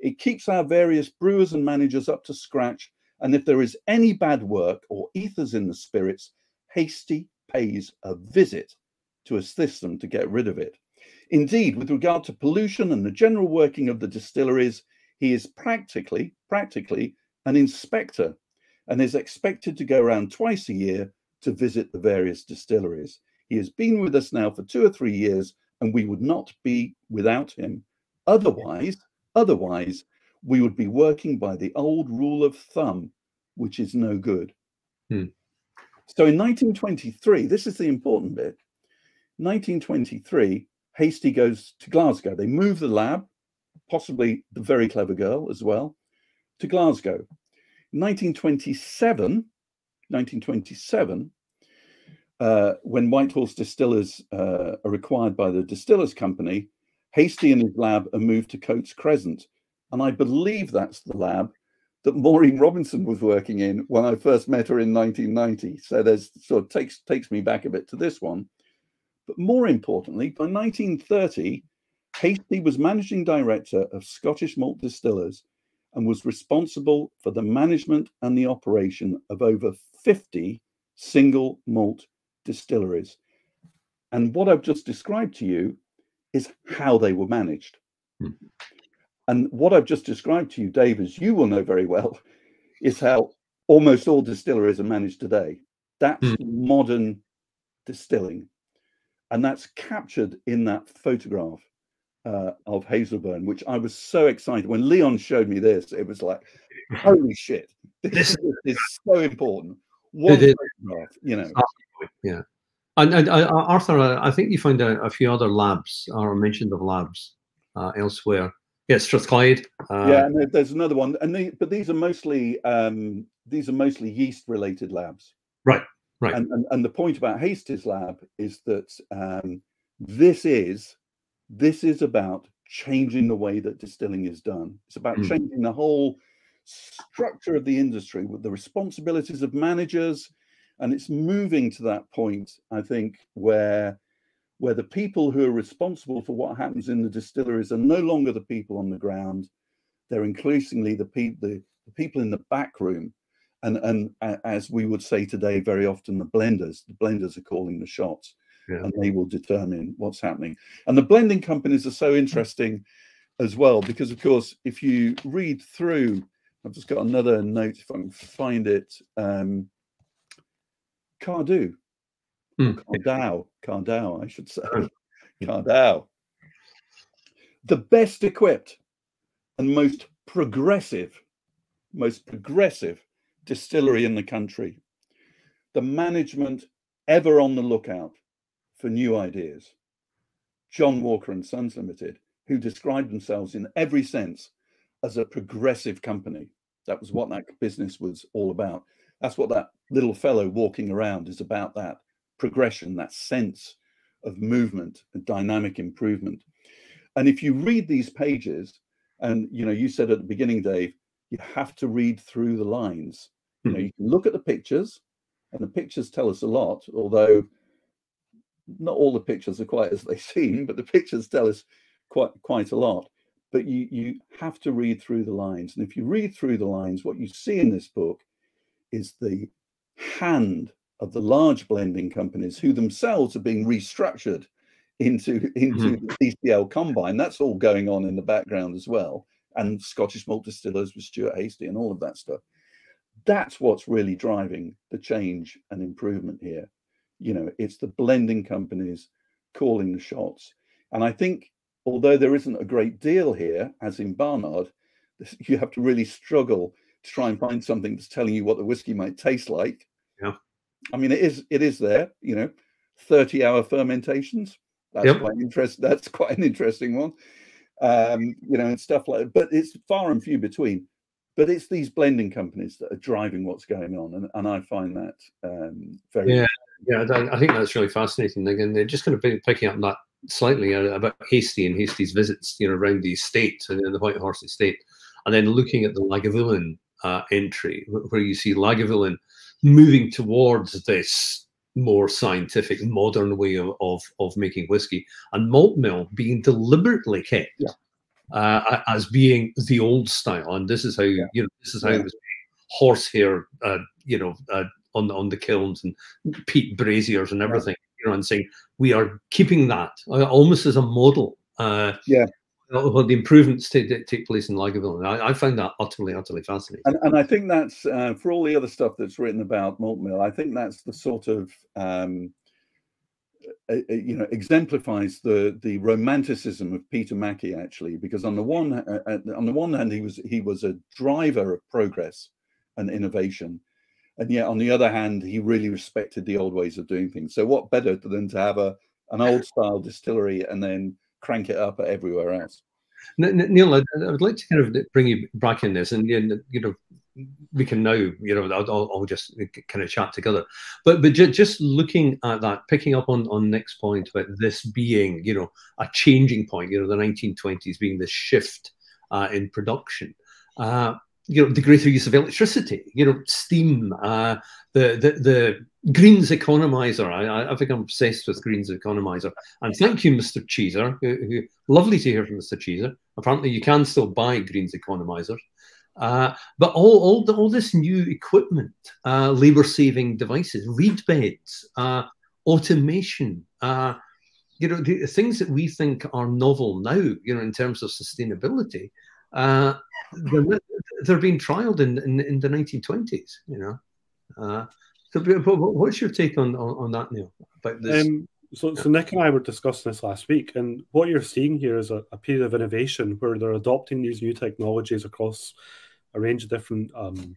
[SPEAKER 4] It keeps our various brewers and managers up to scratch. And if there is any bad work or ethers in the spirits, Hastie pays a visit to assist them to get rid of it. Indeed, with regard to pollution and the general working of the distilleries, he is practically, practically an inspector and is expected to go around twice a year to visit the various distilleries. He has been with us now for two or three years, and we would not be without him. Otherwise, otherwise, we would be working by the old rule of thumb, which is no good. Hmm. So in 1923, this is the important bit. 1923, Hastie goes to Glasgow. They move the lab, possibly the very clever girl as well, to Glasgow. 1927, 1927, uh, when Whitehorse distillers uh, are required by the distillers company, Hastie and his lab are moved to Coates Crescent. And I believe that's the lab that Maureen Robinson was working in when I first met her in 1990. So there's sort of takes takes me back a bit to this one. But more importantly, by 1930, Hastie was managing director of Scottish Malt Distillers and was responsible for the management and the operation of over 50 single malt distilleries. And what I've just described to you is how they were managed. Hmm. And what I've just described to you, Dave, as you will know very well, is how almost all distilleries are managed today. That's hmm. modern distilling. And that's captured in that photograph uh, of Hazelburn, which I was so excited when Leon showed me this. It was like, holy shit, this is so important. What you know?
[SPEAKER 2] Yeah. And, and uh, Arthur, uh, I think you found a, a, few other labs or mentioned of labs uh, elsewhere. Yeah, Strathclyde.
[SPEAKER 4] Uh, yeah, and there's another one, and they, but these are mostly um, these are mostly yeast related labs.
[SPEAKER 2] Right, right.
[SPEAKER 4] And, and, and the point about Hastie's lab is that um, this is this is about changing the way that distilling is done. It's about mm. changing the whole structure of the industry with the responsibilities of managers. And it's moving to that point, I think, where where the people who are responsible for what happens in the distilleries are no longer the people on the ground. They're increasingly the, pe- the, the people in the back room. And, and as we would say today, very often the blenders, the blenders are calling the shots yeah. and they will determine what's happening. And the blending companies are so interesting as well, because of course, if you read through, I've just got another note if I can find it. Um, Cardhu, mm. Cardow, Cardow, I should say, Cardow, the best equipped and most progressive, most progressive distillery in the country. The management ever on the lookout for new ideas. John Walker and Sons Limited, who described themselves in every sense as a progressive company. That was what that business was all about. That's what that little fellow walking around is about that. progression, that sense of movement and dynamic improvement. And if you read these pages, and you know, you said at the beginning, Dave, you have to read through the lines. You know, hmm. you can look at the pictures, and the pictures tell us a lot, although not all the pictures are quite as they seem, but the pictures tell us quite quite a lot. But you you have to read through the lines, and if you read through the lines, what you see in this book is the hand of the large blending companies who themselves are being restructured into into mm-hmm. the DCL combine. That's all going on in the background as well, and Scottish malt distillers with Stuart Hastie and all of that stuff. That's what's really driving the change and improvement here. You know, it's the blending companies calling the shots, and I think although there isn't a great deal here, as in Barnard, you have to really struggle to try and find something that's telling you what the whiskey might taste like.
[SPEAKER 2] Yeah.
[SPEAKER 4] I mean, it is it is there, you know, 30 hour fermentations. That's yep. quite interesting. That's quite an interesting one. Um, you know, and stuff like that. but it's far and few between. But it's these blending companies that are driving what's going on. And, and I find that um, very
[SPEAKER 2] Yeah, yeah, I think that's really fascinating. Again, they're just kind of picking up that slightly uh, about Hastie and Hastie's visits, you know, around the estate and the White Horse estate, and then looking at the Lagavulin uh, entry, where you see Lagavulin moving towards this more scientific, modern way of, of, of making whiskey, and malt mill being deliberately kept yeah. Uh, as being the old style. And this is how yeah. you know this is how yeah. it was horsehair, uh, you know, uh, on on the kilns and peat braziers and everything. You know, and saying we are keeping that uh, almost as a model.
[SPEAKER 4] Uh, yeah,
[SPEAKER 2] well, the improvements take, take place in Lagavulin. I, I find that utterly, utterly fascinating.
[SPEAKER 4] And, and I think that's uh, for all the other stuff that's written about malt mill. I think that's the sort of um, you know exemplifies the the romanticism of Peter Mackie actually, because on the one uh, uh, on the one hand he was he was a driver of progress and innovation, and yet on the other hand he really respected the old ways of doing things. So what better than to have a an old style distillery and then crank it up everywhere else.
[SPEAKER 2] Niall, I, would like to kind of bring you back in this, and you know, we can now, you know, I'll, I'll just kind of chat together. But but just looking at that, picking up on on Nick's point about this being, you know, a changing point. You know, the 1920s being the shift uh, in production. Uh, you know, the greater use of electricity. You know, steam. Uh, the the the Green's Economizer. I, I think I'm obsessed with Green's Economizer. And thank you, Mr. Cheeser. Who, who, lovely to hear from Mr. Cheeser. Apparently, you can still buy Green's Economizer. Uh, but all, all, all this new equipment, uh, labor saving devices, reed beds, uh, automation, uh, you know, the things that we think are novel now, you know, in terms of sustainability, uh, they're, they're being trialed in, in, in the 1920s, you know. So, what's your take on, on, on that, Niall? About this? Um,
[SPEAKER 3] so, so Nick and I were discussing this last week, and what you're seeing here is a, a, period of innovation where they're adopting these new technologies across a range of different um,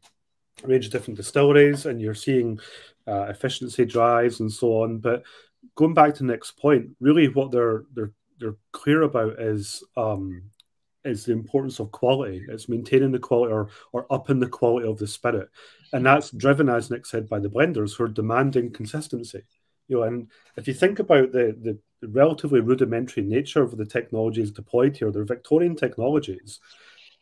[SPEAKER 3] a range of different distilleries, and you're seeing uh, efficiency drives and so on. But going back to Nick's point, really, what they're they're they're clear about is um, is the importance of quality. It's maintaining the quality or, or upping the quality of the spirit. And that's driven, as Nick said, by the blenders who are demanding consistency. You know, and if you think about the, the, the relatively rudimentary nature of the technologies deployed here, they're Victorian technologies.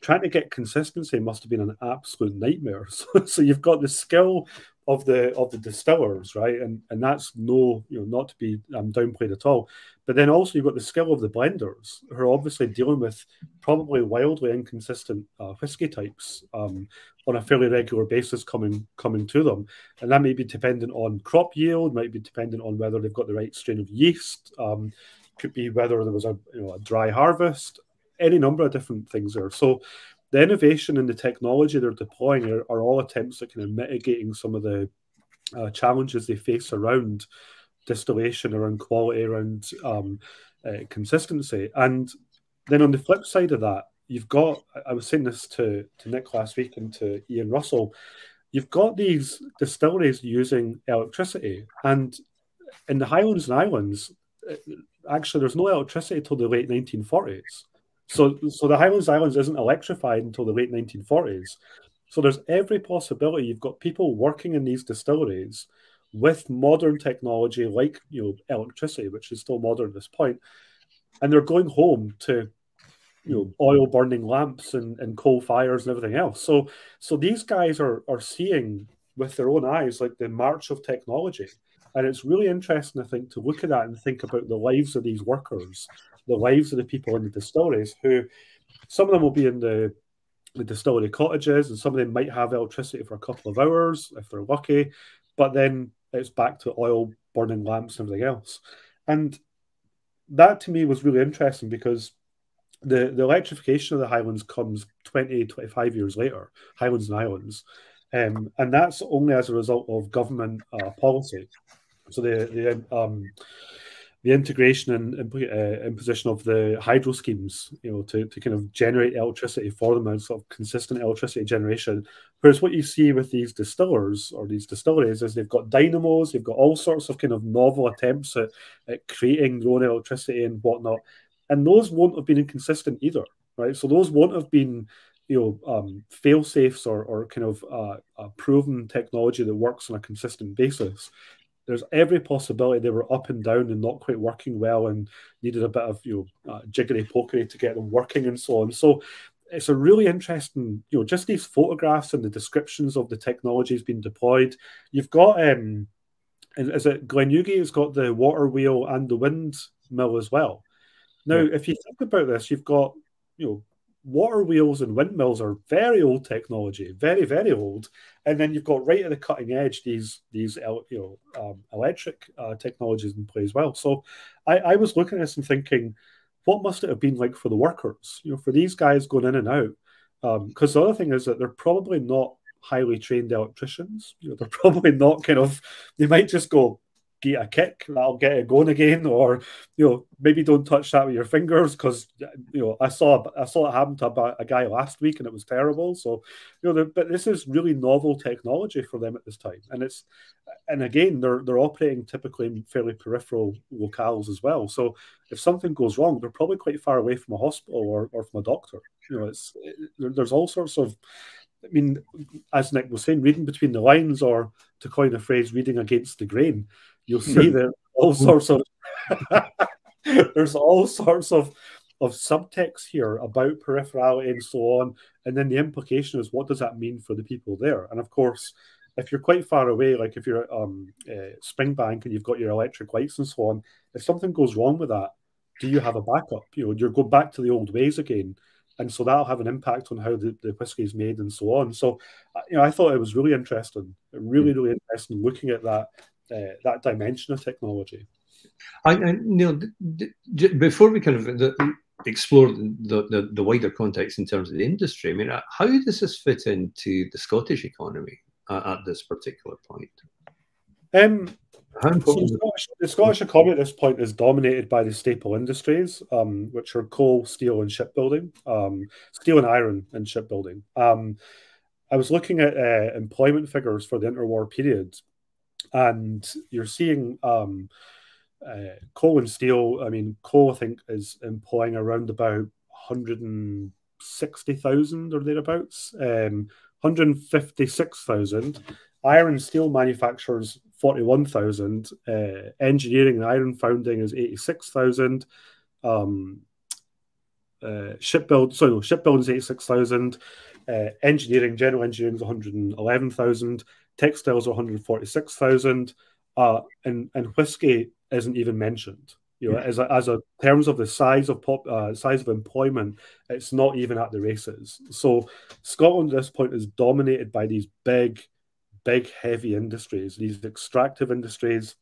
[SPEAKER 3] Trying to get consistency must have been an absolute nightmare. So, so you've got the skill of the of the distillers, right? And and that's no, you know, not to be um, downplayed at all. But then also you've got the skill of the blenders who are obviously dealing with probably wildly inconsistent uh, whiskey types um, on a fairly regular basis coming coming to them, and that may be dependent on crop yield, might be dependent on whether they've got the right strain of yeast, um, could be whether there was a you know a dry harvest, any number of different things there. So the innovation and the technology they're deploying are, are all attempts at kind of mitigating some of the uh, challenges they face around distillation, around quality, around um, uh, consistency. And then on the flip side of that, you've got, I was saying this to, to Nick last week and to Ian Russell, you've got these distilleries using electricity. And in the Highlands and Islands, uh, actually, there's no electricity till the late 1940s. So, so the Highlands Islands isn't electrified until the late 1940s. So there's every possibility you've got people working in these distilleries with modern technology like you know electricity, which is still modern at this point, and they're going home to you know oil burning lamps and, and coal fires and everything else. So so these guys are are seeing with their own eyes like the march of technology. And it's really interesting, I think, to look at that and think about the lives of these workers, the lives of the people in the distilleries who some of them will be in the the distillery cottages, and some of them might have electricity for a couple of hours if they're lucky, but then it's back to oil burning lamps and everything else. And that to me was really interesting because the, the electrification of the Highlands comes 20, 25 years later, Highlands and Islands. Um, and that's only as a result of government uh, policy. So the, the um, the integration and uh, imposition of the hydro schemes, you know, to, to kind of generate electricity for them and sort of consistent electricity generation. Whereas what you see with these distillers or these distilleries is they've got dynamos, they've got all sorts of kind of novel attempts at, at creating their own electricity and whatnot. And those won't have been inconsistent either, right? So those won't have been you know um, fail safes or, or kind of uh, proven technology that works on a consistent basis there's every possibility they were up and down and not quite working well and needed a bit of you know uh, jiggery pokery to get them working and so on. So it's a really interesting, you know, just these photographs and the descriptions of the technologies being deployed. You've got um is it Glenugie has got the water wheel and the wind mill as well. Now, yeah. if you think about this, you've got you know water wheels and windmills are very old technology, very very old, and then you've got right at the cutting edge these these you know um, electric uh, technologies in play as well. So I, I was looking at this and thinking, what must it have been like for the workers? You know, for these guys going in and out, because um, the other thing is that they're probably not highly trained electricians. You know, they're probably not kind of. They might just go, get a kick that'll get it going again or you know maybe don't touch that with your fingers because you know i saw i saw it happen to a, a, guy last week and it was terrible. So you know but this is really novel technology for them at this time. And it's and again they're they're operating typically in fairly peripheral locales as well. So if something goes wrong they're probably quite far away from a hospital or, or from a doctor. You know it's it, there's all sorts of I mean, as Nick was saying, reading between the lines, or to coin a phrase, reading against the grain you'll see that all sorts of there's all sorts of of subtext here about peripherality and so on. And then the implication is what does that mean for the people there? And of course, if you're quite far away, like if you're at um, uh, Springbank and you've got your electric lights and so on, if something goes wrong with that, do you have a backup? You know, you're going back to the old ways again. And so that'll have an impact on how the, the whiskey is made and so on. So, uh, you know, I thought it was really interesting, really, really interesting looking at that uh, that dimension of technology.
[SPEAKER 2] I, I Niall, before we kind of the, explore the, the, the, wider context in terms of the industry, I mean, uh, how does this fit into the Scottish economy uh, at this particular point?
[SPEAKER 3] Um, so the, Scottish, the, Scottish, economy at this point is dominated by the staple industries, um, which are coal, steel, and shipbuilding, um, steel and iron and shipbuilding. Um, I was looking at uh, employment figures for the interwar period, and you're seeing um, uh, coal and steel. I mean, coal I think is employing around about 160,000 or thereabouts, um, 156,000. Iron steel manufacturers 41,000. Uh, engineering and iron founding is 86,000. Um, uh, shipbuild, sorry, no, shipbuilding is 86,000. Uh, engineering, general engineering is 111,000 textiles are 146,000, uh, and and whiskey isn't even mentioned. You know, as a, as a terms of the size of pop, uh, size of employment, it's not even at the races. So Scotland at this point is dominated by these big, big, heavy industries, these extractive industries,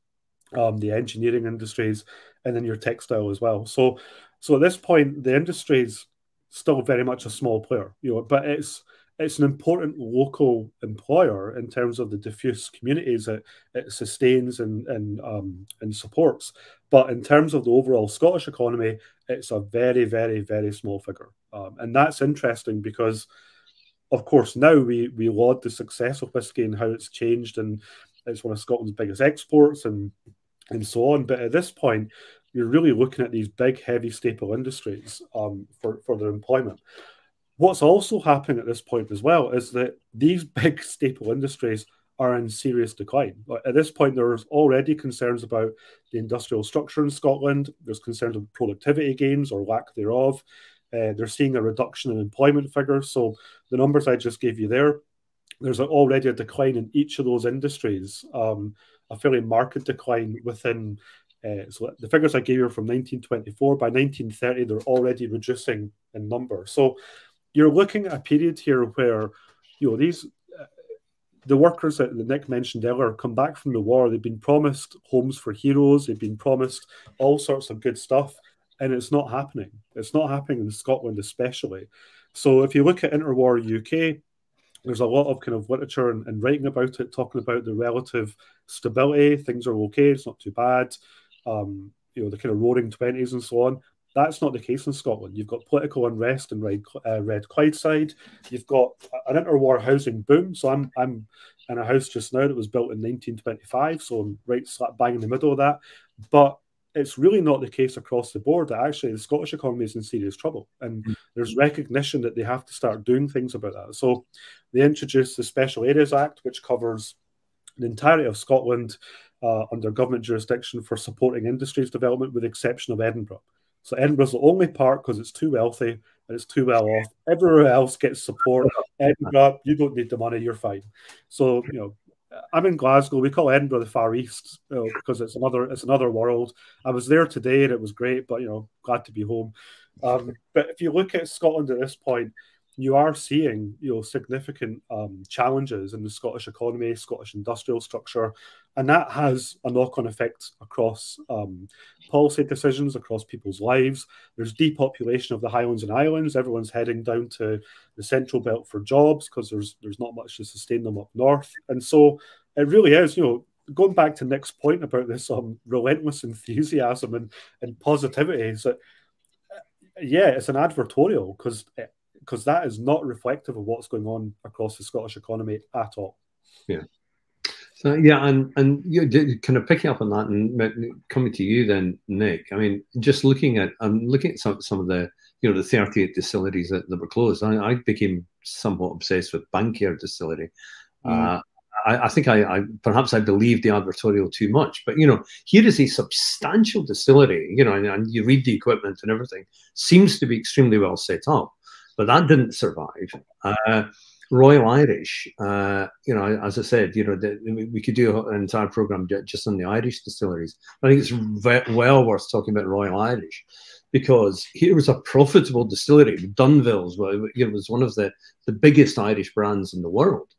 [SPEAKER 3] um, the engineering industries, and then your textile as well. So, so at this point, the industry is still very much a small player. You know, but it's it's an important local employer in terms of the diffuse communities that it sustains and and um, and supports. But in terms of the overall Scottish economy, it's a very, very, very small figure, um, and that's interesting because, of course, now we we laud the success of whisky and how it's changed, and it's one of Scotland's biggest exports, and and so on. But at this point, you're really looking at these big, heavy staple industries um, for for their employment. What's also happening at this point as well is that these big staple industries are in serious decline. At this point, there's already concerns about the industrial structure in Scotland. There's concerns of productivity gains or lack thereof. Uh, they're seeing a reduction in employment figures. So the numbers I just gave you there, there's already a decline in each of those industries, um, a fairly marked decline within. Uh, so the figures I gave you are from 1924. By 1930, they're already reducing in number. So you're looking at a period here where you know these the workers that Nick mentioned earlier come back from the war. They've been promised homes for heroes. They've been promised all sorts of good stuff, and it's not happening. It's not happening in Scotland, especially. So if you look at interwar UK, there's a lot of kind of literature and, and writing about it, talking about the relative stability. Things are okay. It's not too bad. Um, you know, the kind of roaring twenties and so on. That's not the case in Scotland. You've got political unrest in Red, uh, Red Clydeside. You've got an interwar housing boom. So I'm I'm in a house just now that was built in 1925. So I'm right slap bang in the middle of that. But it's really not the case across the board that actually the Scottish economy is in serious trouble. And mm. there's recognition that they have to start doing things about that. So they introduced the Special Areas Act, which covers the entirety of Scotland uh, under government jurisdiction for supporting industries development, with the exception of Edinburgh. So Edinburgh's the only part because it's too wealthy and it's too well off. Everywhere else gets support. Edinburgh, you don't need the money, you're fine. So you know, I'm in Glasgow. We call Edinburgh the Far East you know, because it's another it's another world. I was there today and it was great, but you know, glad to be home. Um, but if you look at Scotland at this point, you are seeing you know significant um, challenges in the Scottish economy, Scottish industrial structure, and that has a knock-on effect across um, policy decisions, across people's lives. There's depopulation of the Highlands and Islands. Everyone's heading down to the Central Belt for jobs because there's there's not much to sustain them up north, and so it really is you know going back to Nick's point about this um, relentless enthusiasm and, and positivity is that yeah, it's an advertorial because because that is not reflective of what's going on across the Scottish economy at all.
[SPEAKER 2] Yeah. So yeah, and and you kind of picking up on that and coming to you then, Nick. I mean, just looking at I'm looking at some some of the you know the 38 distilleries that, that were closed. I, I became somewhat obsessed with Bankier Distillery. Mm. Uh, I, I, think I, I, perhaps I believed the advertorial too much, but you know, here is a substantial distillery, you know, and, and, you read the equipment and everything seems to be extremely well set up but that didn't survive. Uh, Royal Irish, uh, you know, as I said, you know, the, we could do an entire program just on the Irish distilleries. I think it's well worth talking about Royal Irish because here was a profitable distillery. Dunvilles it was one of the, the biggest Irish brands in the world.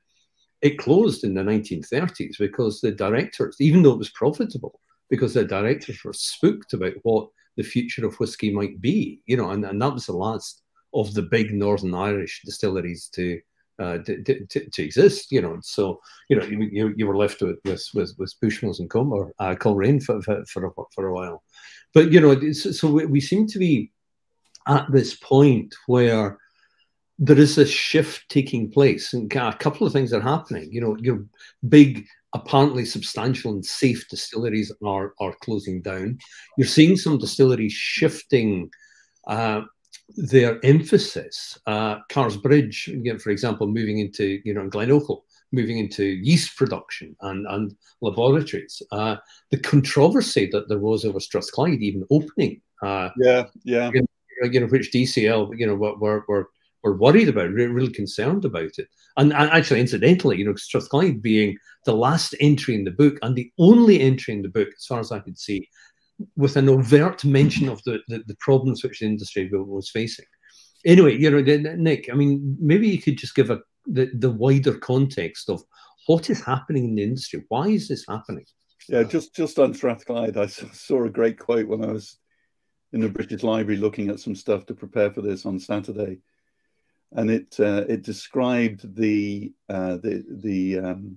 [SPEAKER 2] It closed in the 1930s because the directors, even though it was profitable, because the directors were spooked about what the future of whiskey might be, you know, and, and that was the last of the big Northern Irish distilleries to uh, to, to, to, exist, you know. So, you know, you, you were left with with with, Bushmills and Com or uh, Coleraine for, for, for, a, for a while. But, you know, so we, we seem to be at this point where there is a shift taking place and a couple of things are happening. You know, your big, apparently substantial and safe distilleries are, are closing down. You're seeing some distilleries shifting uh, their emphasis, uh, Bridge, you know, for example, moving into, you know, Glen moving into yeast production and, and laboratories. Uh, the controversy that there was over Strathclyde even opening.
[SPEAKER 4] Uh, yeah, yeah.
[SPEAKER 2] You know, you know, which DCL, you know, were, were, were worried about, really concerned about it. And, and, actually, incidentally, you know, Strathclyde being the last entry in the book and the only entry in the book, as far as I could see, with an overt mention of the, the, the problems which the industry was facing. Anyway, you know, Nick, I mean, maybe you could just give a the, the wider context of what is happening in the industry. Why is this happening?
[SPEAKER 4] Yeah, just just on Strathclyde, I saw a great quote when I was in the British Library looking at some stuff to prepare for this on Saturday, and it uh, it described the uh, the the um,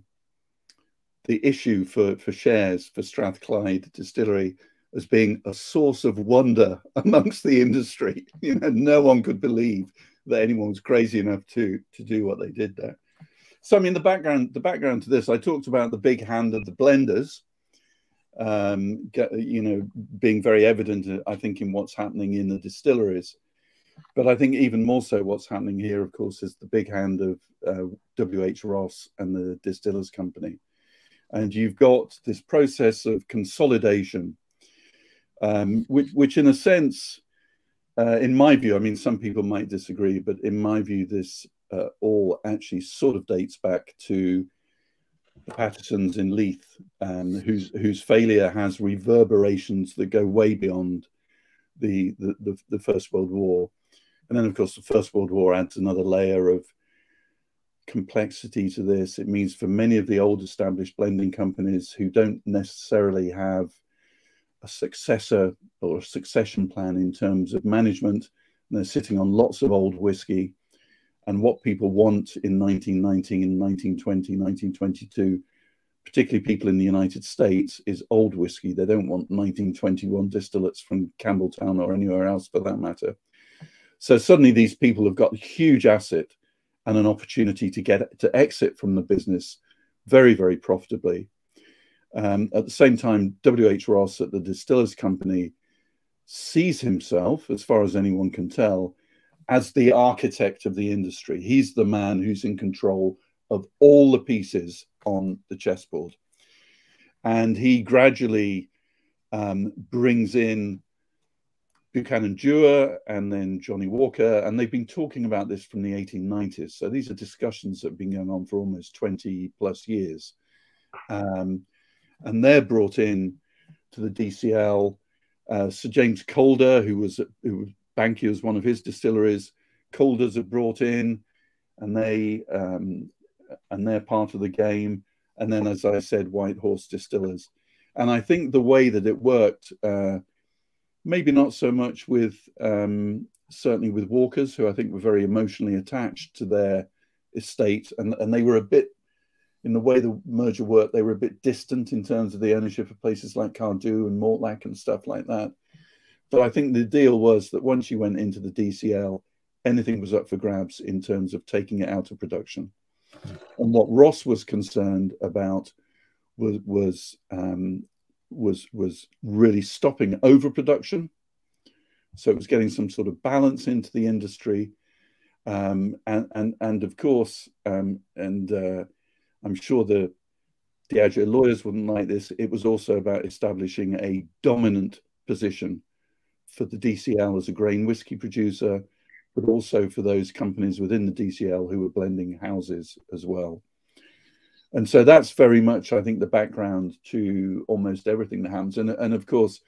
[SPEAKER 4] the issue for for shares for Strathclyde Distillery as being a source of wonder amongst the industry. You know, no one could believe that anyone was crazy enough to to do what they did there. So, I mean, the background the background to this, I talked about the big hand of the blenders. Um, you know, being very evident, I think, in what's happening in the distilleries. but I think even more so, what's happening here, of course, is the big hand of uh, W.H. Ross and the Distillers Company. And you've got this process of consolidation, um, which, which, in a sense, uh, in my view, I mean, some people might disagree, but in my view, this uh, all actually sort of dates back to the Pattisons in Leith, um, whose whose failure has reverberations that go way beyond the, the, the, the First World War. And then, of course, the First World War adds another layer of complexity to this. It means for many of the old established blending companies who don't necessarily have a successor or a succession plan in terms of management, they're sitting on lots of old whiskey. And what people want in 1919, 1920, 1922, particularly people in the United States, is old whiskey. They don't want 1921 distillates from Campbeltown or anywhere else for that matter. So suddenly these people have got a huge asset and an opportunity to get to exit from the business very, very profitably. Um, at the same time, W.H. Ross at the Distillers Company sees himself, as far as anyone can tell, as the architect of the industry. He's the man who's in control of all the pieces on the chessboard. And he gradually um, brings in Buchanan Dewar and then Johnnie Walker, and they've been talking about this from the 1890s. So these are discussions that have been going on for almost 20 plus years. Um, and they're brought in to the DCL. Uh, Sir James Calder, who was who Bankier was one of his distilleries, Calders are brought in, and they um, and they're part of the game. And then, as I said, White Horse Distillers. And I think the way that it worked. Uh, maybe not so much with um, certainly with Walkers, who I think were very emotionally attached to their estate, and and they were a bit in the way the merger worked. They were a bit distant in terms of the ownership of places like Cardhu and Mortlach and stuff like that. But I think the deal was that once you went into the DCL, anything was up for grabs in terms of taking it out of production. And what Ross was concerned about was was um, was was really stopping overproduction. So it was getting some sort of balance into the industry, um, and and and of course, um, and uh, I'm sure the Diageo lawyers wouldn't like this. It was also about establishing a dominant position for the DCL as a grain whiskey producer, but also for those companies within the DCL who were blending houses as well and so that's very much, I think, the background to almost everything that happens. And, and of course,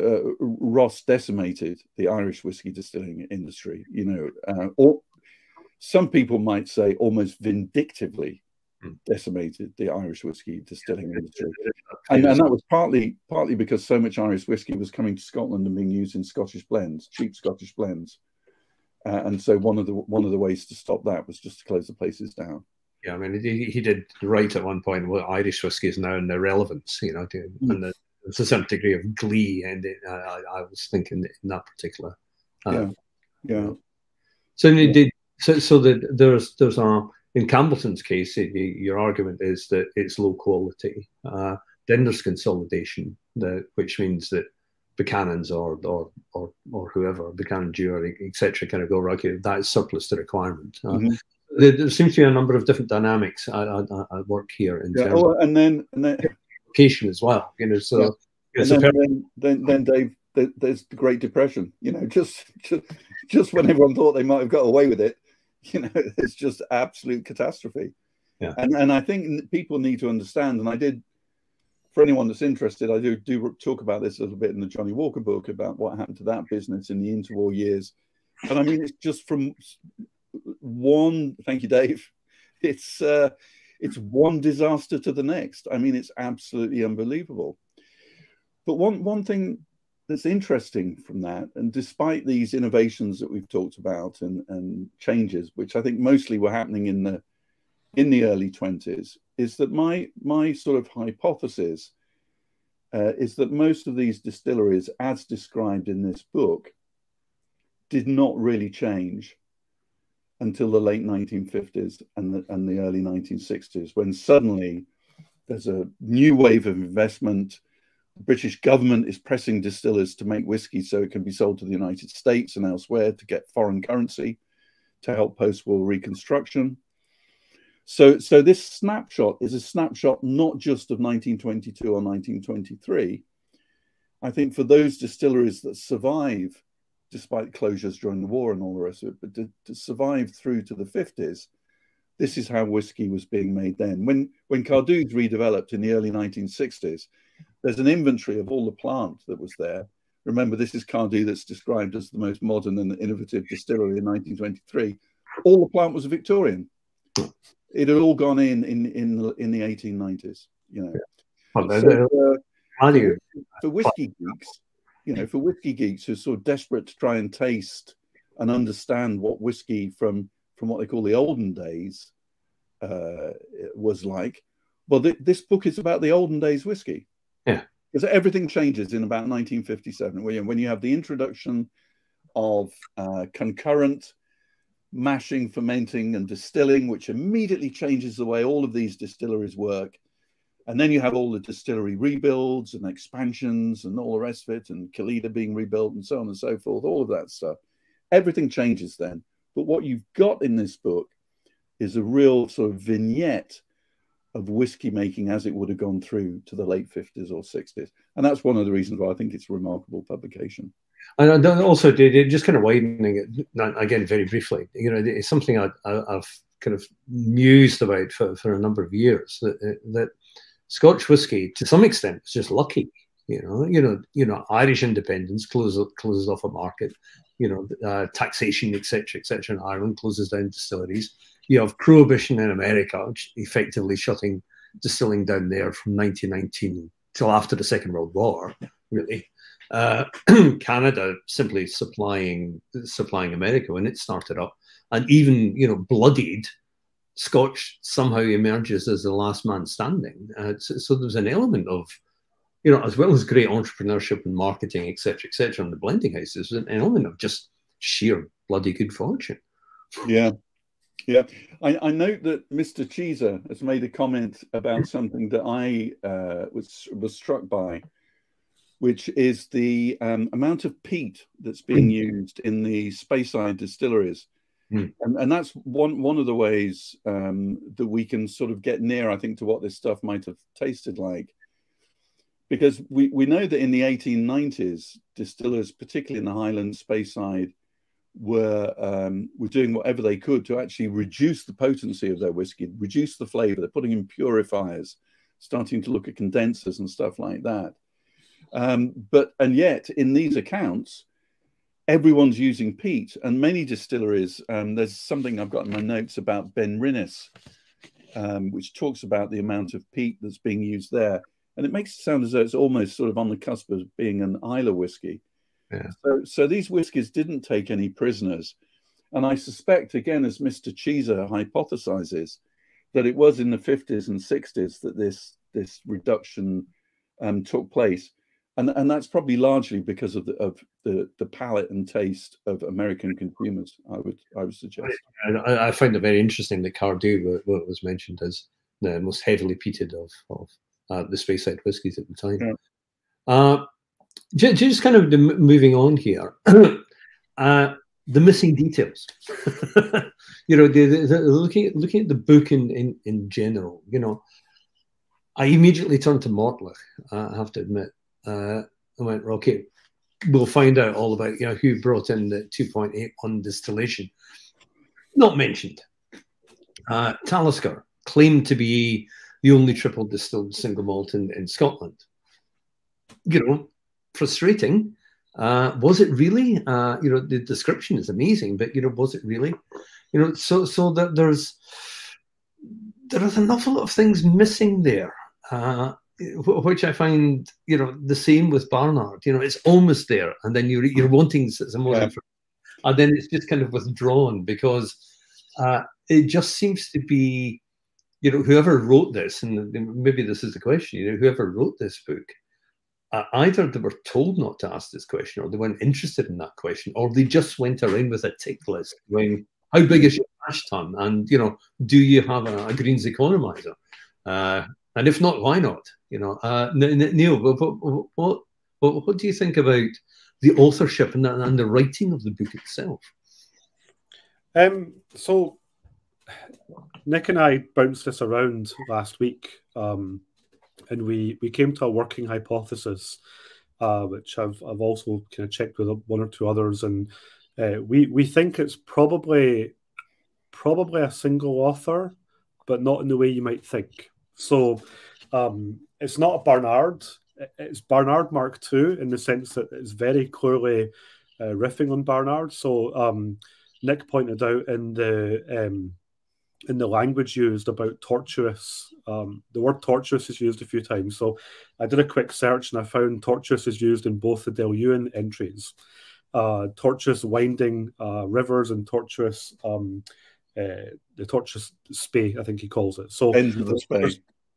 [SPEAKER 4] uh, Ross decimated the Irish whiskey distilling industry. You know, uh, or some people might say almost vindictively. Decimated the Irish whiskey distilling industry, and, and, that was partly partly because so much Irish whiskey was coming to Scotland and being used in Scottish blends, cheap Scottish blends, uh, and so one of the one of the ways to stop that was just to close the places down.
[SPEAKER 2] Yeah, I mean, he, he did write at one point well, Irish whiskey is now in irrelevance, you know, to, mm. and the, there's a certain degree of glee, and uh, I, I, was thinking in that particular.
[SPEAKER 4] Uh, yeah, yeah.
[SPEAKER 2] So yeah. did so. So that there's there's a in Campbeltown's case, it, your argument is that it's low quality. Uh, then there's consolidation, which means that Buchanan's or or or, or whoever Buchanan Dewar, etc., kind of go right. That is surplus to requirement. Uh, mm-hmm there, there, seems to be a number of different dynamics at, at, at work here in
[SPEAKER 4] yeah, terms oh, and then and then
[SPEAKER 2] education as well. You know, so
[SPEAKER 4] yeah. then, then, then, then Dave, there's the Great Depression. You know, just just just when everyone thought they might have got away with it, you know, it's just absolute catastrophe.
[SPEAKER 2] Yeah.
[SPEAKER 4] And and I think people need to understand. And I did, for anyone that's interested, I do do talk about this a little bit in the Johnnie Walker book about what happened to that business in the interwar years. And I mean, it's just from one. Thank you, Dave. It's uh, it's one disaster to the next. I mean, it's absolutely unbelievable. But one one thing that's interesting from that, and despite these innovations that we've talked about and, and changes, which I think mostly were happening in the in the early 20s, is that my my sort of hypothesis uh, is that most of these distilleries, as described in this book, did not really change until the late 1950s and the, and the early 1960s, when suddenly there's a new wave of investment. The British government is pressing distillers to make whiskey so it can be sold to the United States and elsewhere to get foreign currency to help post-war reconstruction. So, so this snapshot is a snapshot not just of 1922 or 1923. I think for those distilleries that survive, despite closures during the war and all the rest of it, but to, to survive through to the 50s, this is how whiskey was being made then. When when Cardow's redeveloped in the early 1960s, there's an inventory of all the plant that was there. Remember, this is Cardow that's described as the most modern and innovative distillery in 1923. All the plant was Victorian. It had all gone in in in the, in the 1890s. You know, yeah. so, uh, for whiskey geeks, you know, for whiskey geeks who are sort of desperate to try and taste and understand what whiskey from from what they call the olden days uh, was like. Well, th- this book is about the olden days whiskey.
[SPEAKER 2] Yeah.
[SPEAKER 4] Because everything changes in about 1957, when you, when you have the introduction of uh, concurrent mashing, fermenting, and distilling, which immediately changes the way all of these distilleries work. And then you have all the distillery rebuilds and expansions and all the rest of it, and Caol Ila being rebuilt and so on and so forth, all of that stuff. Everything changes then. But what you've got in this book is a real sort of vignette of whiskey making as it would have gone through to the late 50s or 60s. And that's one of the reasons why I think it's a remarkable publication.
[SPEAKER 2] And also, just kind of widening it again very briefly, you know, it's something I, have kind of mused about for, for a number of years that, that Scotch whiskey, to some extent, is just lucky. You know, you know, you know, Irish independence closes closes off a market you know, uh, taxation, etc., etc. in Ireland closes down distilleries. You have prohibition in America, effectively shutting distilling down there from 1919 till after the Second World War, really. Uh, Canada simply supplying supplying America when it started up, and even you know bloodied Scotch somehow emerges as the last man standing. Uh, so, so, there's an element of you know, as well as great entrepreneurship and marketing, etc., etc., and the blending houses, an element of just sheer bloody good fortune.
[SPEAKER 4] Yeah, yeah. I, I note that Mr. Cheeser has made a comment about something that I uh, was was struck by, which is the um, amount of peat that's being mm. used in the Speyside distilleries. Mm. And, and that's one one of the ways um, that we can sort of get near, I think, to what this stuff might have tasted like because we, we know that in the 1890s, distillers, particularly in the Highlands, Speyside, were um, were doing whatever they could to actually reduce the potency of their whiskey, reduce the flavor. They're putting in purifiers, starting to look at condensers and stuff like that. Um, but and yet, in these accounts, everyone's using peat, and many distilleries. Um, there's something I've got in my notes about Benrinnes, um, which talks about the amount of peat that's being used there and it makes it sound as though it's almost sort of on the cusp of being an Islay whiskey.
[SPEAKER 2] Yeah.
[SPEAKER 4] So, so these whiskies didn't take any prisoners, and I suspect, again, as Mr. Cheeser hypothesizes, that it was in the 50s and 60s that this this reduction um, took place, and and that's probably largely because of the of the the palate and taste of American consumers. I would I would suggest.
[SPEAKER 2] I, I find it very interesting that Cardow was mentioned as the most heavily peated of of uh, the Speyside whiskies at the time. Yeah. Uh, just, kind of moving on here, uh, the missing details. you know, the, the, the, looking at looking at the book in, in in general. You know, I immediately turned to Mortlach. I have to admit, uh, I went, okay, we'll find out all about you know who brought in the 2.81 distillation. Not mentioned. Uh, Talisker claimed to be the only triple distilled single malt in, in Scotland. You know, frustrating. Uh, was it really? Uh, you know, the description is amazing, but you know, was it really? You know, so so that there's there is an awful lot of things missing there, uh, which I find you know the same with Barnard. You know, it's almost there, and then you're you're wanting some more, yeah. and then it's just kind of withdrawn because uh, it just seems to be you know, whoever wrote this, and maybe this is the question, you know, whoever wrote this book, uh, either they were told not to ask this question, or they weren't interested in that question, or they just went around with a tick list going, "How big is your mash tun?" and you know, "Do you have a, a Green's economizer?" Uh, and if not, why not? You know, uh, Niall, what, what, what, what do you think about the authorship and, and the writing of the book itself?
[SPEAKER 3] Um, so Nick and I bounced this around last week, um, and we we came to a working hypothesis, uh, which I've I've also kind of checked with one or two others, and uh, we we think it's probably probably a single author, but not in the way you might think. So um, it's not a Barnard. It's Barnard Mark II in the sense that it's very clearly uh, riffing on Barnard. So um, Nick pointed out in the um, in the language used about tortuous. Um, the word tortuous is used a few times. So I did a quick search and I found tortuous is used in both the Dailuaine entries. Uh, tortuous winding uh, rivers and tortuous um, uh, the tortuous Spey, I think he calls it. So
[SPEAKER 4] ends of the Spey.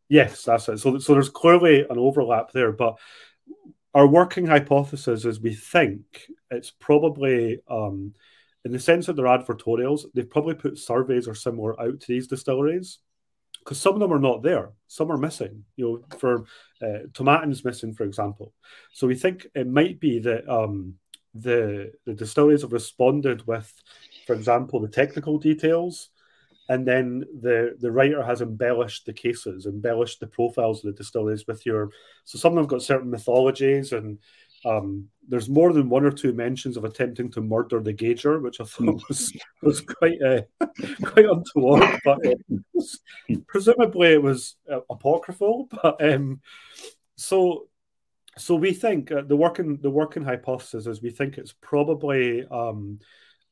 [SPEAKER 3] Yes, that's it. So, so there's clearly an overlap there, but our working hypothesis is we think it's probably um, in the sense that they're advertorials, they've probably put surveys or similar out to these distilleries because some of them are not there. Some are missing. You know, for uh, Tomatin's missing, for example. So we think it might be that um, the the distilleries have responded with, for example, the technical details, and then the the writer has embellished the cases, embellished the profiles of the distilleries with your. So some of them have got certain mythologies and um, there's more than one or two mentions of attempting to murder the gauger, which I thought was was quite uh, quite untoward. But uh, presumably it was uh, apocryphal. But um, so so we think uh, the working the working hypothesis is we think it's probably um,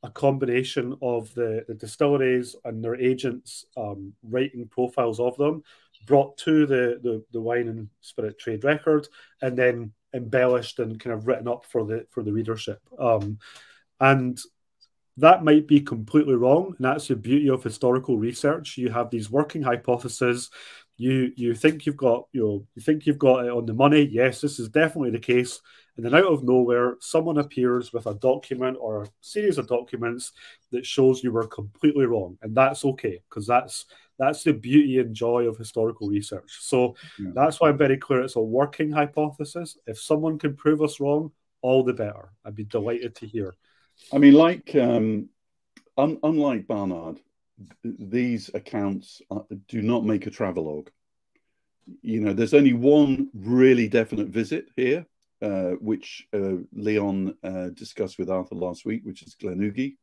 [SPEAKER 3] a combination of the, the distilleries and their agents um, writing profiles of them brought to the, the the wine and spirit trade record and then embellished and kind of written up for the for the readership. Um, and that might be completely wrong. And that's the beauty of historical research. You have these working hypotheses. You you think you've got you know you think you've got it on the money. Yes, this is definitely the case. And then out of nowhere, someone appears with a document or a series of documents that shows you were completely wrong, and that's okay because that's that's the beauty and joy of historical research. So yeah. that's why I'm very clear it's a working hypothesis. If someone can prove us wrong, all the better. I'd be delighted to hear.
[SPEAKER 4] I mean, like um, un- unlike Barnard, these accounts are, do not make a travelogue. You know, there's only one really definite visit here, uh, which uh, Leon uh, discussed with Arthur last week, which is Glenugie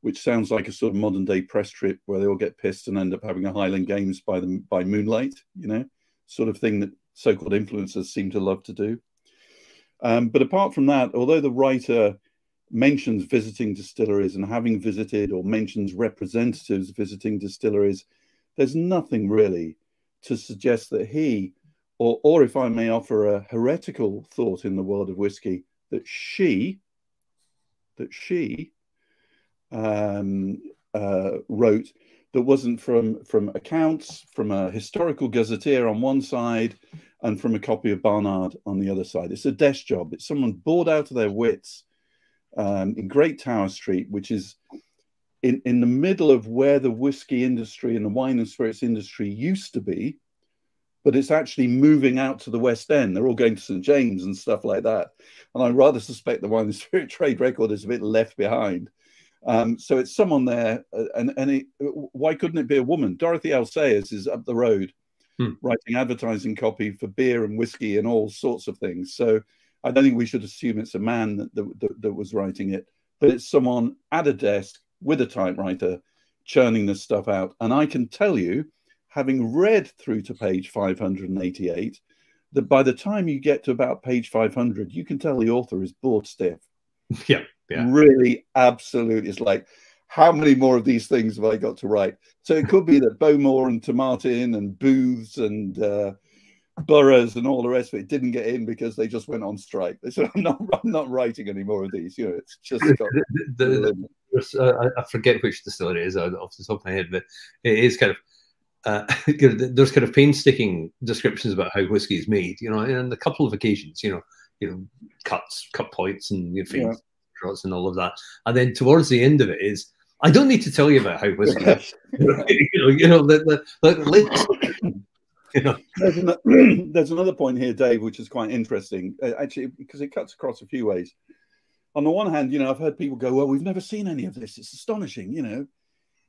[SPEAKER 4] which sounds like a sort of modern day press trip where they all get pissed and end up having a Highland Games by them by moonlight, you know, sort of thing that so-called influencers seem to love to do. Um, but apart from that, although the writer mentions visiting distilleries and having visited or mentions representatives visiting distilleries, there's nothing really to suggest that he, or, or if I may offer a heretical thought in the world of whiskey, that she, that she um, uh, wrote that wasn't from from accounts from a historical gazetteer on one side and from a copy of Barnard on the other side. It's a desk job. It's someone bored out of their wits um, in Great Tower Street, which is in, in the middle of where the whiskey industry and the wine and spirits industry used to be, but it's actually moving out to the West End. They're all going to St. James and stuff like that. And I rather suspect the wine and spirit trade record is a bit left behind. Um, so it's someone there, uh, and and it, why couldn't it be a woman? Dorothy L. Sayers is up the road, hmm. writing advertising copy for beer and whiskey and all sorts of things. So I don't think we should assume it's a man that that, that was writing it, but it's someone at a desk with a typewriter churning this stuff out. And I can tell you, having read through to page 588, that by the time you get to about page 500, you can tell the author is bored stiff.
[SPEAKER 2] Yeah yeah.
[SPEAKER 4] really absolute. It's like, how many more of these things have I got to write? So it could be that Bowmore and Tomatin and Booths and uh, Burroughs and all the rest of it didn't get in because they just went on strike. They said, "I'm not, I'm not writing any more of these." You know, it's just got.
[SPEAKER 2] the, the, uh, I forget which distillery it is off the top of my head, but it is kind of. Uh, there's kind of painstaking descriptions about how whiskey is made, you know, and a couple of occasions, you know, you know, cuts, cut points, and you know, yeah shots and all of that. And then towards the end of it is, I don't need to tell you about how whiskey. you know, you know, the, the, the, You know?
[SPEAKER 4] there's, an, there's another point here, Dave, which is quite interesting, uh, actually, because it cuts across a few ways. On the one hand, you know, I've heard people go, "Well, we've never seen any of this. It's astonishing," you know.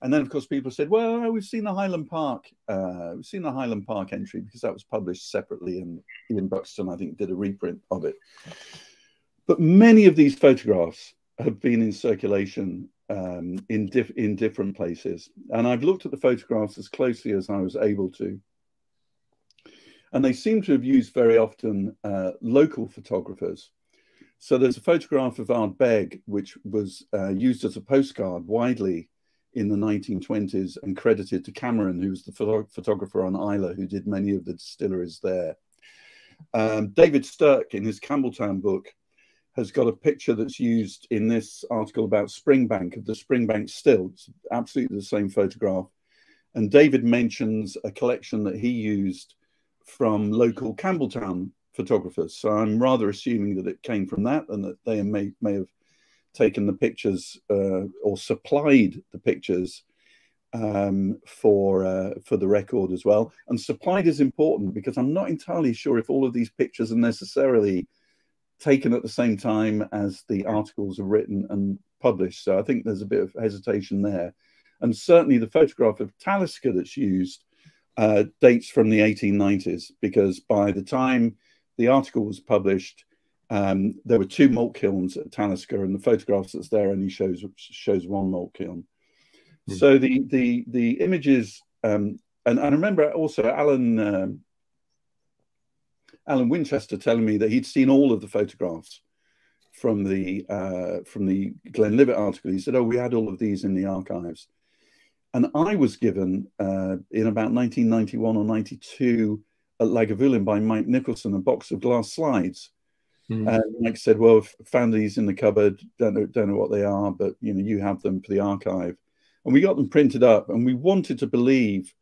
[SPEAKER 4] And then, of course, people said, "Well, we've seen the Highland Park. Uh, we've seen the Highland Park entry because that was published separately, and Ian Buxton, I think, did a reprint of it." But many of these photographs have been in circulation um, in, in different places. And I've looked at the photographs as closely as I was able to. And they seem to have used very often uh, local photographers. So there's a photograph of Ardbeg, which was uh, used as a postcard widely in the 1920s and credited to Cameron, who was the photo photographer on Islay, who did many of the distilleries there. Um, David Stirk, in his Campbeltown book, has got a picture that's used in this article about Springbank of the Springbank still. It's absolutely the same photograph. And David mentions a collection that he used from local Campbeltown photographers. So I'm rather assuming that it came from that and that they may, may have taken the pictures uh, or supplied the pictures um, for uh, for the record as well. And supplied is important because I'm not entirely sure if all of these pictures are necessarily taken at the same time as the articles are written and published. So I think there's a bit of hesitation there. And certainly the photograph of Talisker that's used uh, dates from the 1890s because by the time the article was published, um, there were two malt kilns at Talisker, and the photographs that's there only shows shows one malt kiln. Mm. So the the the images, um, and, and I remember also Alan um, Alan Winchester telling me that he'd seen all of the photographs from the uh, from the Glenlivet article. He said, "Oh, we had all of these in the archives," and I was given uh, in about 1991 or 92 at Lagavulin by Mike Nicholson a box of glass slides. Mm. And Mike said, "Well, found these in the cupboard. Don't know, don't know what they are, but you know, you have them for the archive." And we got them printed up, and we wanted to believe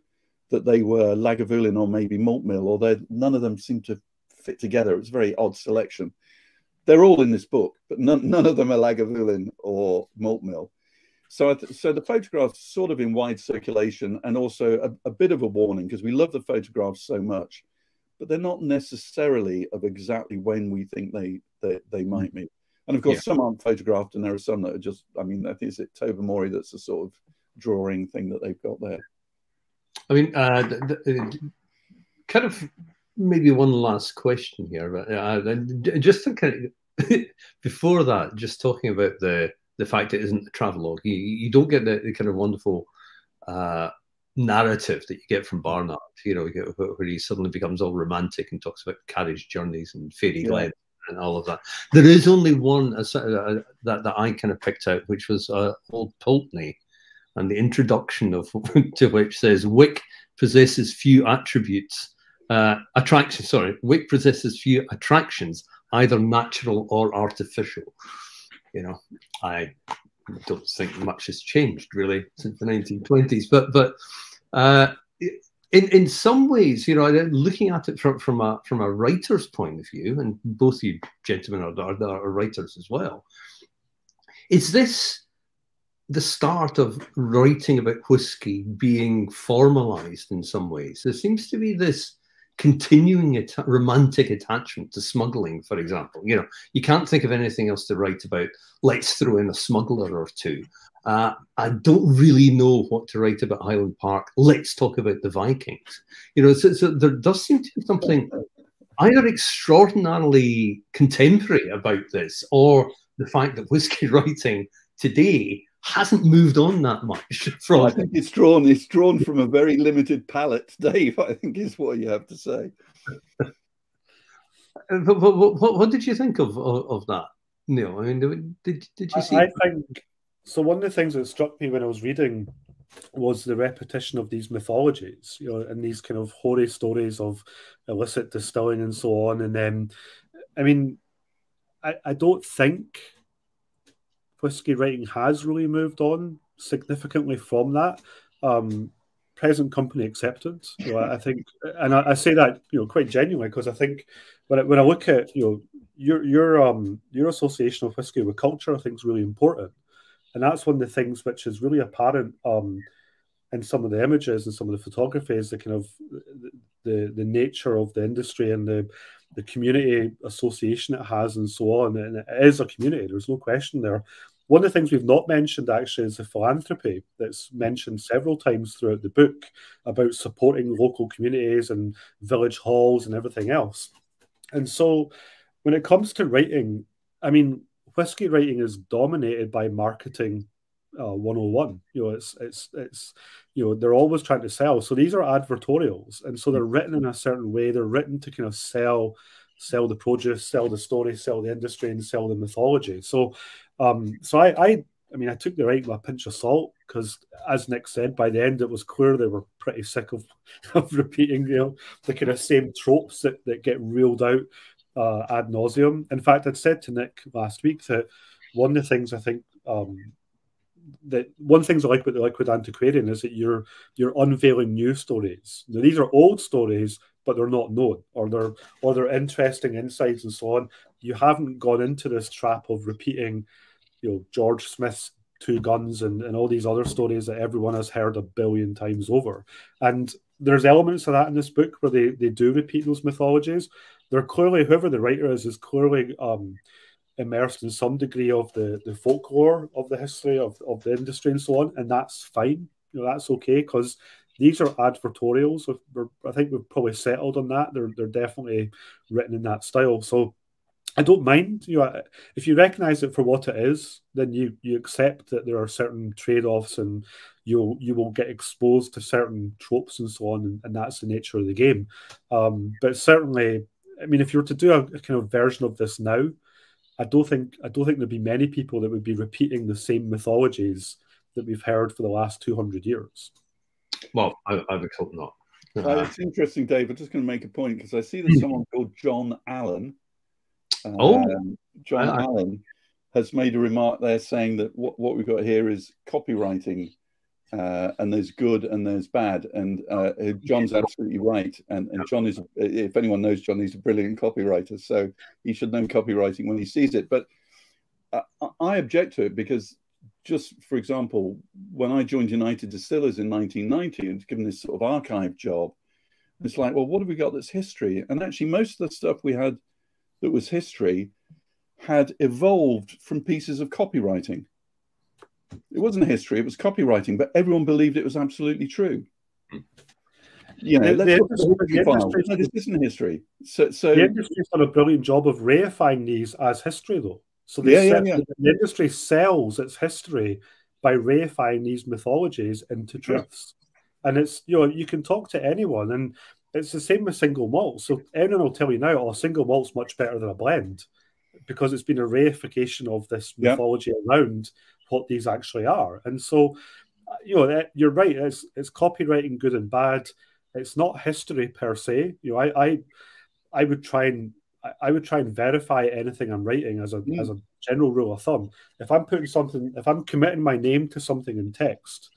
[SPEAKER 4] that they were Lagavulin or maybe Malt Mill, although none of them seemed to fit together. It was a very odd selection. They're all in this book, but none, none of them are Lagavulin or Malt Mill. So, so the photographs sort of in wide circulation and also a, a bit of a warning because we love the photographs so much, but they're not necessarily of exactly when we think they they, they might be. And of course, yeah. some aren't photographed, and there are some that are just. I mean, I think it's it Tobermory that's the sort of drawing thing that they've got there.
[SPEAKER 2] I mean, uh, the, the, kind of maybe one last question here, but uh, just thinking before that, just talking about the the fact it isn't a travelogue, you, you don't get the, the kind of wonderful uh, narrative that you get from Barnard, you know, where he suddenly becomes all romantic and talks about carriage journeys and fairy yeah. glen and all of that. There is only one uh, uh, that, that I kind of picked out, which was uh, Old Pulteney, and the introduction of to which says Wick possesses few attributes uh, attraction, sorry, Wick possesses few attractions, either natural or artificial. You know, I don't think much has changed really since the 1920s, but but uh, in in some ways, you know, looking at it from from a from a writer's point of view, and both you gentlemen are, are, are writers as well. Is this the start of writing about whiskey being formalized in some ways? There seems to be this continuing at romantic attachment to smuggling, for example. You know, you can't think of anything else to write about. Let's throw in a smuggler or two. Uh, I don't really know what to write about Highland Park. Let's talk about the Vikings. You know, so, so there does seem to be something either extraordinarily contemporary about this or the fact that whiskey writing today hasn't moved on that much from.
[SPEAKER 4] I think it's drawn. It's drawn from a very limited palette, Dave. I think is what you have to say.
[SPEAKER 2] Uh, but, but, what, what, did you think of, of, of that, Niall? I mean, did did you see?
[SPEAKER 3] I think so. One of the things that struck me when I was reading was the repetition of these mythologies, you know, and these kind of hoary stories of illicit distilling and so on. And then, I mean, I, I don't think whiskey writing has really moved on significantly from that. Um, present company accepted. You know, I think, and I, I, say that you know quite genuinely because I think when I, when I look at you know your your um your association of whiskey with culture, I think is really important, and that's one of the things which is really apparent um and some of the images and some of the photographies, the kind of the the nature of the industry and the the community association it has and so on. And it is a community, there's no question there. One of the things we've not mentioned actually is the philanthropy that's mentioned several times throughout the book about supporting local communities and village halls and everything else. And so when it comes to writing, I mean, whiskey writing is dominated by marketing uh, 101 you know it's it's it's you know they're always trying to sell. So these are advertorials. And so they're written in a certain way. They're written to kind of sell sell the produce sell the story sell the industry and sell the mythology. So um so i i I mean, I took the right with a pinch of salt because, as Nick said, by the end it was clear they were pretty sick of, of repeating, you know, the kind of same tropes that, that get reeled out uh, ad nauseum. In fact, I'd said to Nick last week that one of the things I think um, that one thing I like about the Liquid Antiquarian is that you're you're unveiling new stories. Now, these are old stories, but they're not known, or they're or they're interesting insights and so on. You haven't gone into this trap of repeating, you know, George Smith's two guns and, and all these other stories that everyone has heard a billion times over. And there's elements of that in this book where they, they do repeat those mythologies. They're clearly, whoever the writer is, is clearly um, immersed in some degree of the, the folklore of the history of, of the industry and so on, and that's fine. You know, that's okay because these are advertorials. I think we've probably settled on that. They're they're definitely written in that style. So I don't mind. You know, if you recognise it for what it is, then you you accept that there are certain trade offs, and you'll you will get exposed to certain tropes and so on, and, and that's the nature of the game. Um, but certainly, I mean, if you were to do a, a kind of version of this now, I don't think I don't think there'd be many people that would be repeating the same mythologies that we've heard for the last two hundred years.
[SPEAKER 2] Well, I, I would hope not.
[SPEAKER 4] Uh, it's interesting, Dave. I'm just going to make a point because I see there's someone called John Allen.
[SPEAKER 2] Oh,
[SPEAKER 4] um, John I, Allen has made a remark there saying that what, what we've got here is copywriting uh, and there's good and there's bad. And uh, John's absolutely right. And, and John is, if anyone knows John, he's a brilliant copywriter. So he should know copywriting when he sees it. But uh, I object to it because, just for example, when I joined United Distillers in 1990 and given this sort of archive job, it's like, well, what have we got that's history? And actually, most of the stuff we had that was history had evolved from pieces of copywriting. It wasn't history; it was copywriting, but everyone believed it was absolutely true. You know, the, the this isn't history. So, so
[SPEAKER 3] the industry's done a brilliant job of reifying these as history, though. So yeah, yeah, yeah. the industry sells its history by reifying these mythologies into truths. And it's you know you can talk to anyone, and it's the same with single malt. So anyone will tell you now, oh, single malt's much better than a blend because it's been a reification of this mythology around what these actually are. And so, you know, you're right. It's it's copywriting, good and bad. It's not history per se. You know, I I, I would try and I would try and verify anything I'm writing as a mm. as a general rule of thumb. If I'm putting something, if I'm committing my name to something in text,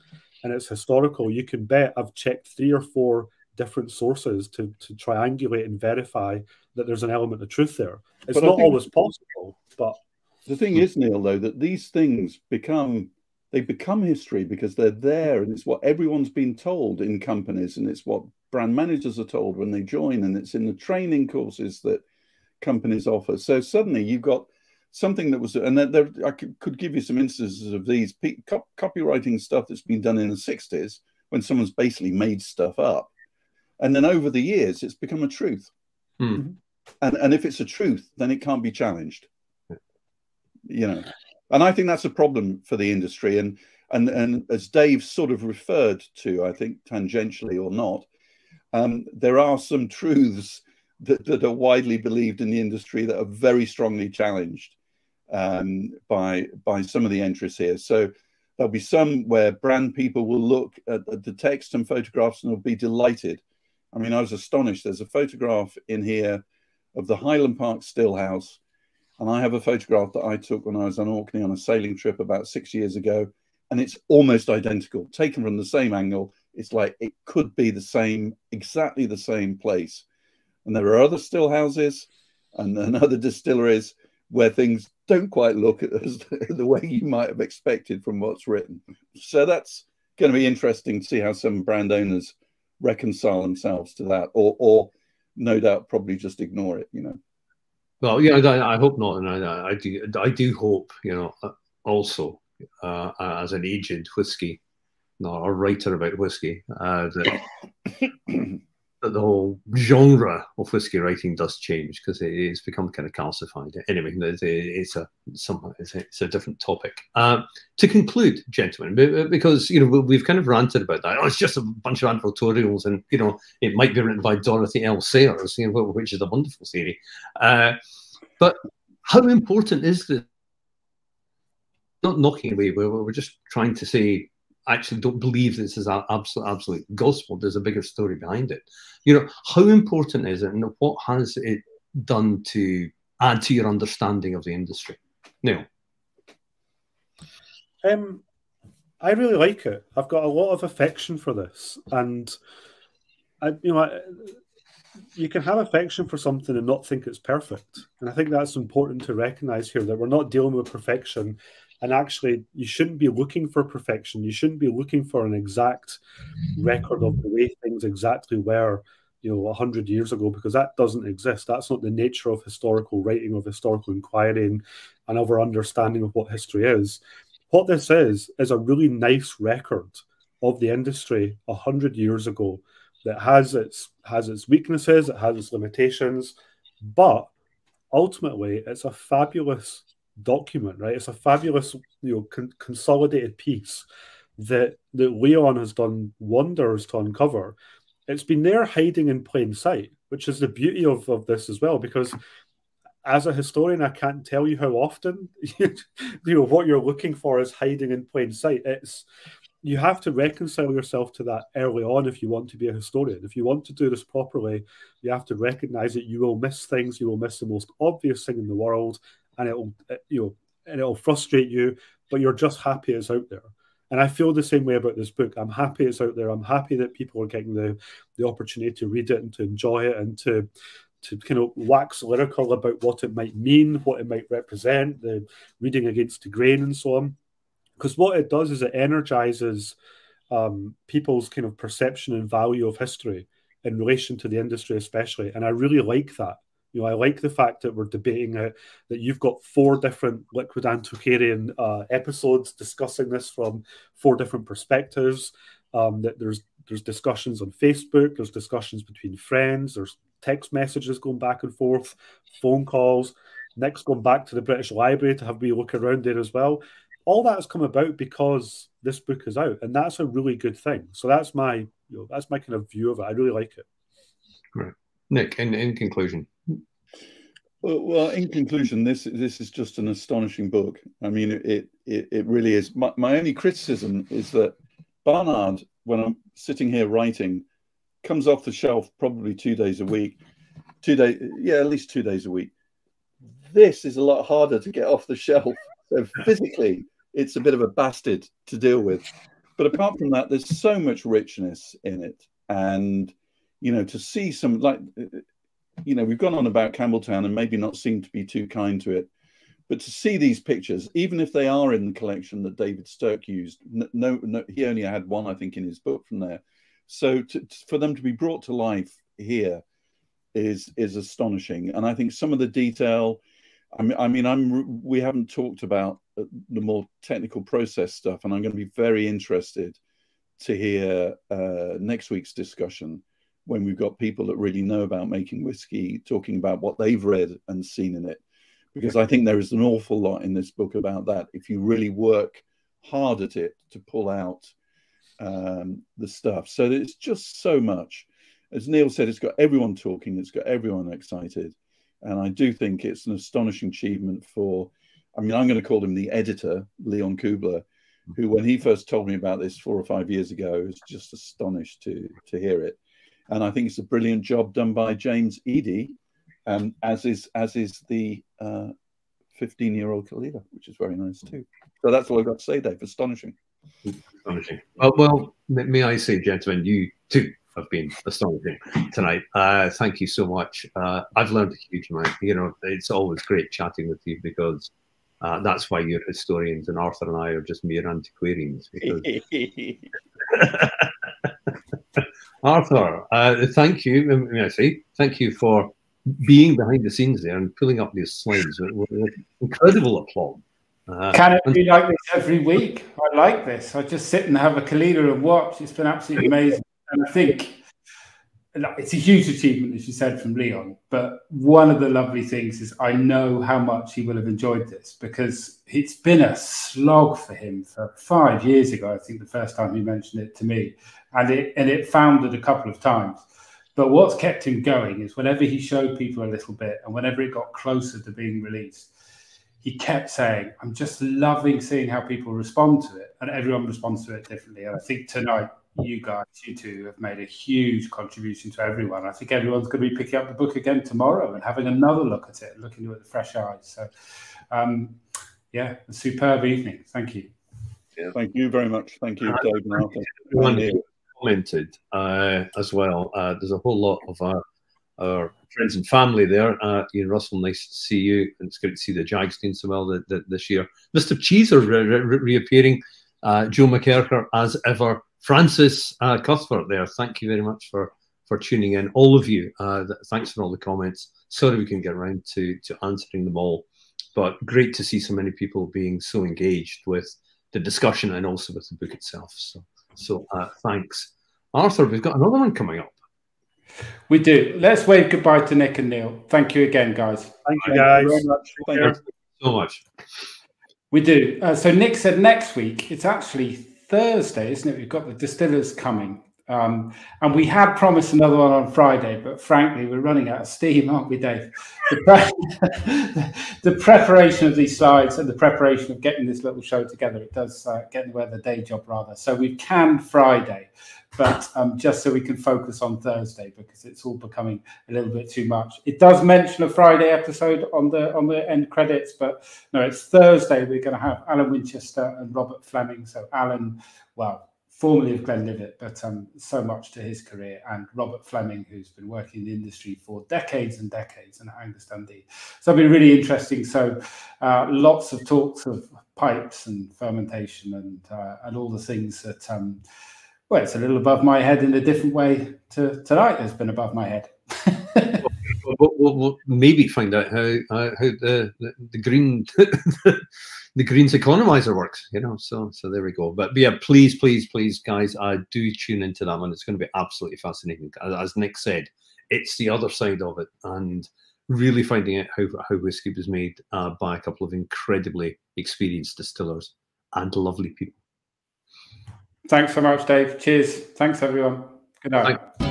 [SPEAKER 3] and it's historical, you can bet I've checked three or four different sources to to triangulate and verify that there's an element of truth there. It's but not always possible, but
[SPEAKER 4] the thing is, Niall, though, that these things become they become history because they're there and it's what everyone's been told in companies and it's what brand managers are told when they join and it's in the training courses that companies offer. So suddenly you've got something that was, and there, there I could, could, give you some instances of these copywriting stuff that's been done in the 60s when someone's basically made stuff up. And then over the years, it's become a truth. Hmm. And, and if it's a truth, then it can't be challenged you know, and I think that's a problem for the industry. And and and as Dave sort of referred to, I think tangentially or not, um, there are some truths that, that are widely believed in the industry that are very strongly challenged um, by by some of the entries here. So there'll be some where brand people will look at, at the text and photographs and will be delighted. I mean, I was astonished. There's a photograph in here of the Highland Park Stillhouse and I have a photograph that I took when I was on Orkney on a sailing trip about six years ago. And it's almost identical, taken from the same angle. It's like it could be the same, exactly the same place. And there are other still houses and, and other distilleries where things don't quite look as the way you might have expected from what's written. So that's going to be interesting to see how some brand owners reconcile themselves to that, or or no doubt probably just ignore it. You know.
[SPEAKER 2] Well, yeah, I, I hope not, and I, I, do. I do hope, you know, uh, also uh, as an agent, whiskey, not a writer about whiskey, uh, that, that the whole genre of whiskey writing does change because it, it's become kind of calcified. Anyway, it's, it's a it's it's a different topic. Uh, to conclude, gentlemen, because you know we've kind of ranted about that. Oh, it's just a bunch of advertorials, and you know it might be written by Dorothy L. Sayers, you know, which is a wonderful theory. Uh, but how important is this? Not knocking away, we're, we're just trying to say actually don't believe this is absolute absolute gospel. There's a bigger story behind it. You know, how important is it, and what has it done to add to your understanding of the industry? Niall.
[SPEAKER 3] Um, I really like it. I've got a lot of affection for this, and I, you know, I, you can have affection for something and not think it's perfect, and I think that's important to recognize here that we're not dealing with perfection and actually, you shouldn't be looking for perfection. You shouldn't be looking for an exact record of the way things exactly were, you know, 100 years ago, because that doesn't exist. That's not the nature of historical writing, of historical inquiry, and, and of our understanding of what history is. What this is, is a really nice record of the industry 100 years ago that has its has its weaknesses, it has its limitations, but ultimately it's a fabulous document, right? It's a fabulous, you know, con- consolidated piece that that Leon has done wonders to uncover. It's been there hiding in plain sight, which is the beauty of, of this as well, because as a historian, I can't tell you how often you know what you're looking for is hiding in plain sight. It's you have to reconcile yourself to that early on if you want to be a historian. If you want to do this properly, you have to recognize that you will miss things. You will miss the most obvious thing in the world, and it'll you know and it'll frustrate you, but you're just happy it's out there. And I feel the same way about this book. I'm happy it's out there. I'm happy that people are getting the the opportunity to read it and to enjoy it and to to kind of wax lyrical about what it might mean, what it might represent, the reading against the grain and so on. Because what it does is it energizes um, people's kind of perception and value of history in relation to the industry, especially. And I really like that. You know, I like the fact that we're debating it, that you've got four different Liquid Antiquarian uh, episodes discussing this from four different perspectives. Um, that there's there's discussions on Facebook, there's discussions between friends, there's text messages going back and forth, phone calls. Nick's gone back to the British Library to have me look around there as well. All that has come about because this book is out, and that's a really good thing. So that's my, you know, that's my kind of view of it. I really like it.
[SPEAKER 2] Right, Nick. In in conclusion,
[SPEAKER 4] well, well, in conclusion, this this is just an astonishing book. I mean, it it, it really is. My, my only criticism is that Barnard, when I'm sitting here writing, comes off the shelf probably two days a week, two days, yeah, at least two days a week. This is a lot harder to get off the shelf. So physically, it's a bit of a bastard to deal with. But apart from that, there's so much richness in it, and you know, to see some like you know, we've gone on about Campbeltown and maybe not seemed to be too kind to it. But to see these pictures, even if they are in the collection that David Stirk used, no, no he only had one, I think, in his book from there. So to, for them to be brought to life here is is astonishing. And I think some of the detail, I mean, I mean, I'm we haven't talked about uh, the more technical process stuff, and I'm going to be very interested to hear uh, next week's discussion when we've got people that really know about making whiskey talking about what they've read and seen in it. Because I think there is an awful lot in this book about that. If you really work hard at it to pull out um, the stuff. So it's just so much. As Niall said, it's got everyone talking, it's got everyone excited. And I do think it's an astonishing achievement for, I mean, I'm going to call him the editor, Leon Kubler, who, when he first told me about this four or five years ago, was just astonished to, to hear it and I think it's a brilliant job done by James Eadie, um, as is as is the uh, 15 year old Caol Ila, which is very nice too. So that's all I've got to say, Dave. Astonishing.
[SPEAKER 2] Astonishing. Well, well may I say, gentlemen, you too have been astonishing tonight. Uh, thank you so much. Uh, I've learned a huge amount. You know, it's always great chatting with you because uh, that's why you're historians and Arthur and I are just mere antiquarians because Arthur, uh, thank you. Um, I say thank you for being behind the scenes there and pulling up these slides with, with incredible applause.
[SPEAKER 1] Uh, Can it be like this every week? I like this. I just sit and have a Caol Ila and watch. It's been absolutely amazing. And I think it's a huge achievement, as you said, from Leon. But one of the lovely things is I know how much he will have enjoyed this because it's been a slog for him for five years ago. I think the first time he mentioned it to me, and it and it foundered a couple of times. But what's kept him going is whenever he showed people a little bit, and whenever it got closer to being released, he kept saying, "I'm just loving seeing how people respond to it, and everyone responds to it differently." And I think tonight you guys, you two, have made a huge contribution to everyone. I think everyone's going to be picking up the book again tomorrow and having another look at it, looking at it with fresh eyes. So, um, yeah, a superb evening. Thank you.
[SPEAKER 4] Yeah, thank you very much. Thank you, Dave and Arthur.
[SPEAKER 2] commented uh, as well. Uh, there's a whole lot of our, our friends and family there. Uh, Ian Russell, nice to see you. And it's great to see the Jags doing so well the, the, this year. Mr. Cheeser re re reappearing. Uh, Joe McKerker, as ever. Francis uh, Cuthbert there, thank you very much for for tuning in. All of you, uh, thanks for all the comments. Sorry we can get around to to answering them all, but great to see so many people being so engaged with the discussion and also with the book itself. So so uh, thanks, Arthur. We've got another one coming up.
[SPEAKER 1] We do. Let's wave goodbye to Nick and Niall. Thank you again, guys.
[SPEAKER 3] Thank you, guys. Thank you,
[SPEAKER 2] Thank you so much.
[SPEAKER 1] We do. Uh, so Nick said next week. It's actually Thursday, isn't it? We've got the distillers coming. Um, and we had promised another one on Friday, but frankly, we're running out of steam, aren't we, Dave? The, pre- the preparation of these slides and the preparation of getting this little show together, it does uh, get in the way of the day job rather. So we've canned Friday, but um, just so we can focus on Thursday because it's all becoming a little bit too much. It does mention a Friday episode on the on the end credits, but no, it's Thursday. We're going to have Alan Winchester and Robert Fleming. So Alan, well, formerly of Glenlivet, but um, so much to his career, and Robert Fleming, who's been working in the industry for decades and decades, and Angus Dundee. So it'll be really interesting. So uh, lots of talks of pipes and fermentation and uh, and all the things that. Um, well, it's a little above my head in a different way to tonight has been above my head.
[SPEAKER 2] we'll, we'll, we'll, maybe find out how uh, how the, the, the green the Green's economizer works. You know, so so there we go. But, but yeah, please, please, please, guys, I uh, do tune into that one. It's going to be absolutely fascinating. As, as Nick said, it's the other side of it, and really finding out how how whiskey was made uh, by a couple of incredibly experienced distillers and lovely people.
[SPEAKER 1] Thanks so much, Dave. Cheers. Thanks, everyone. Good night. Thanks.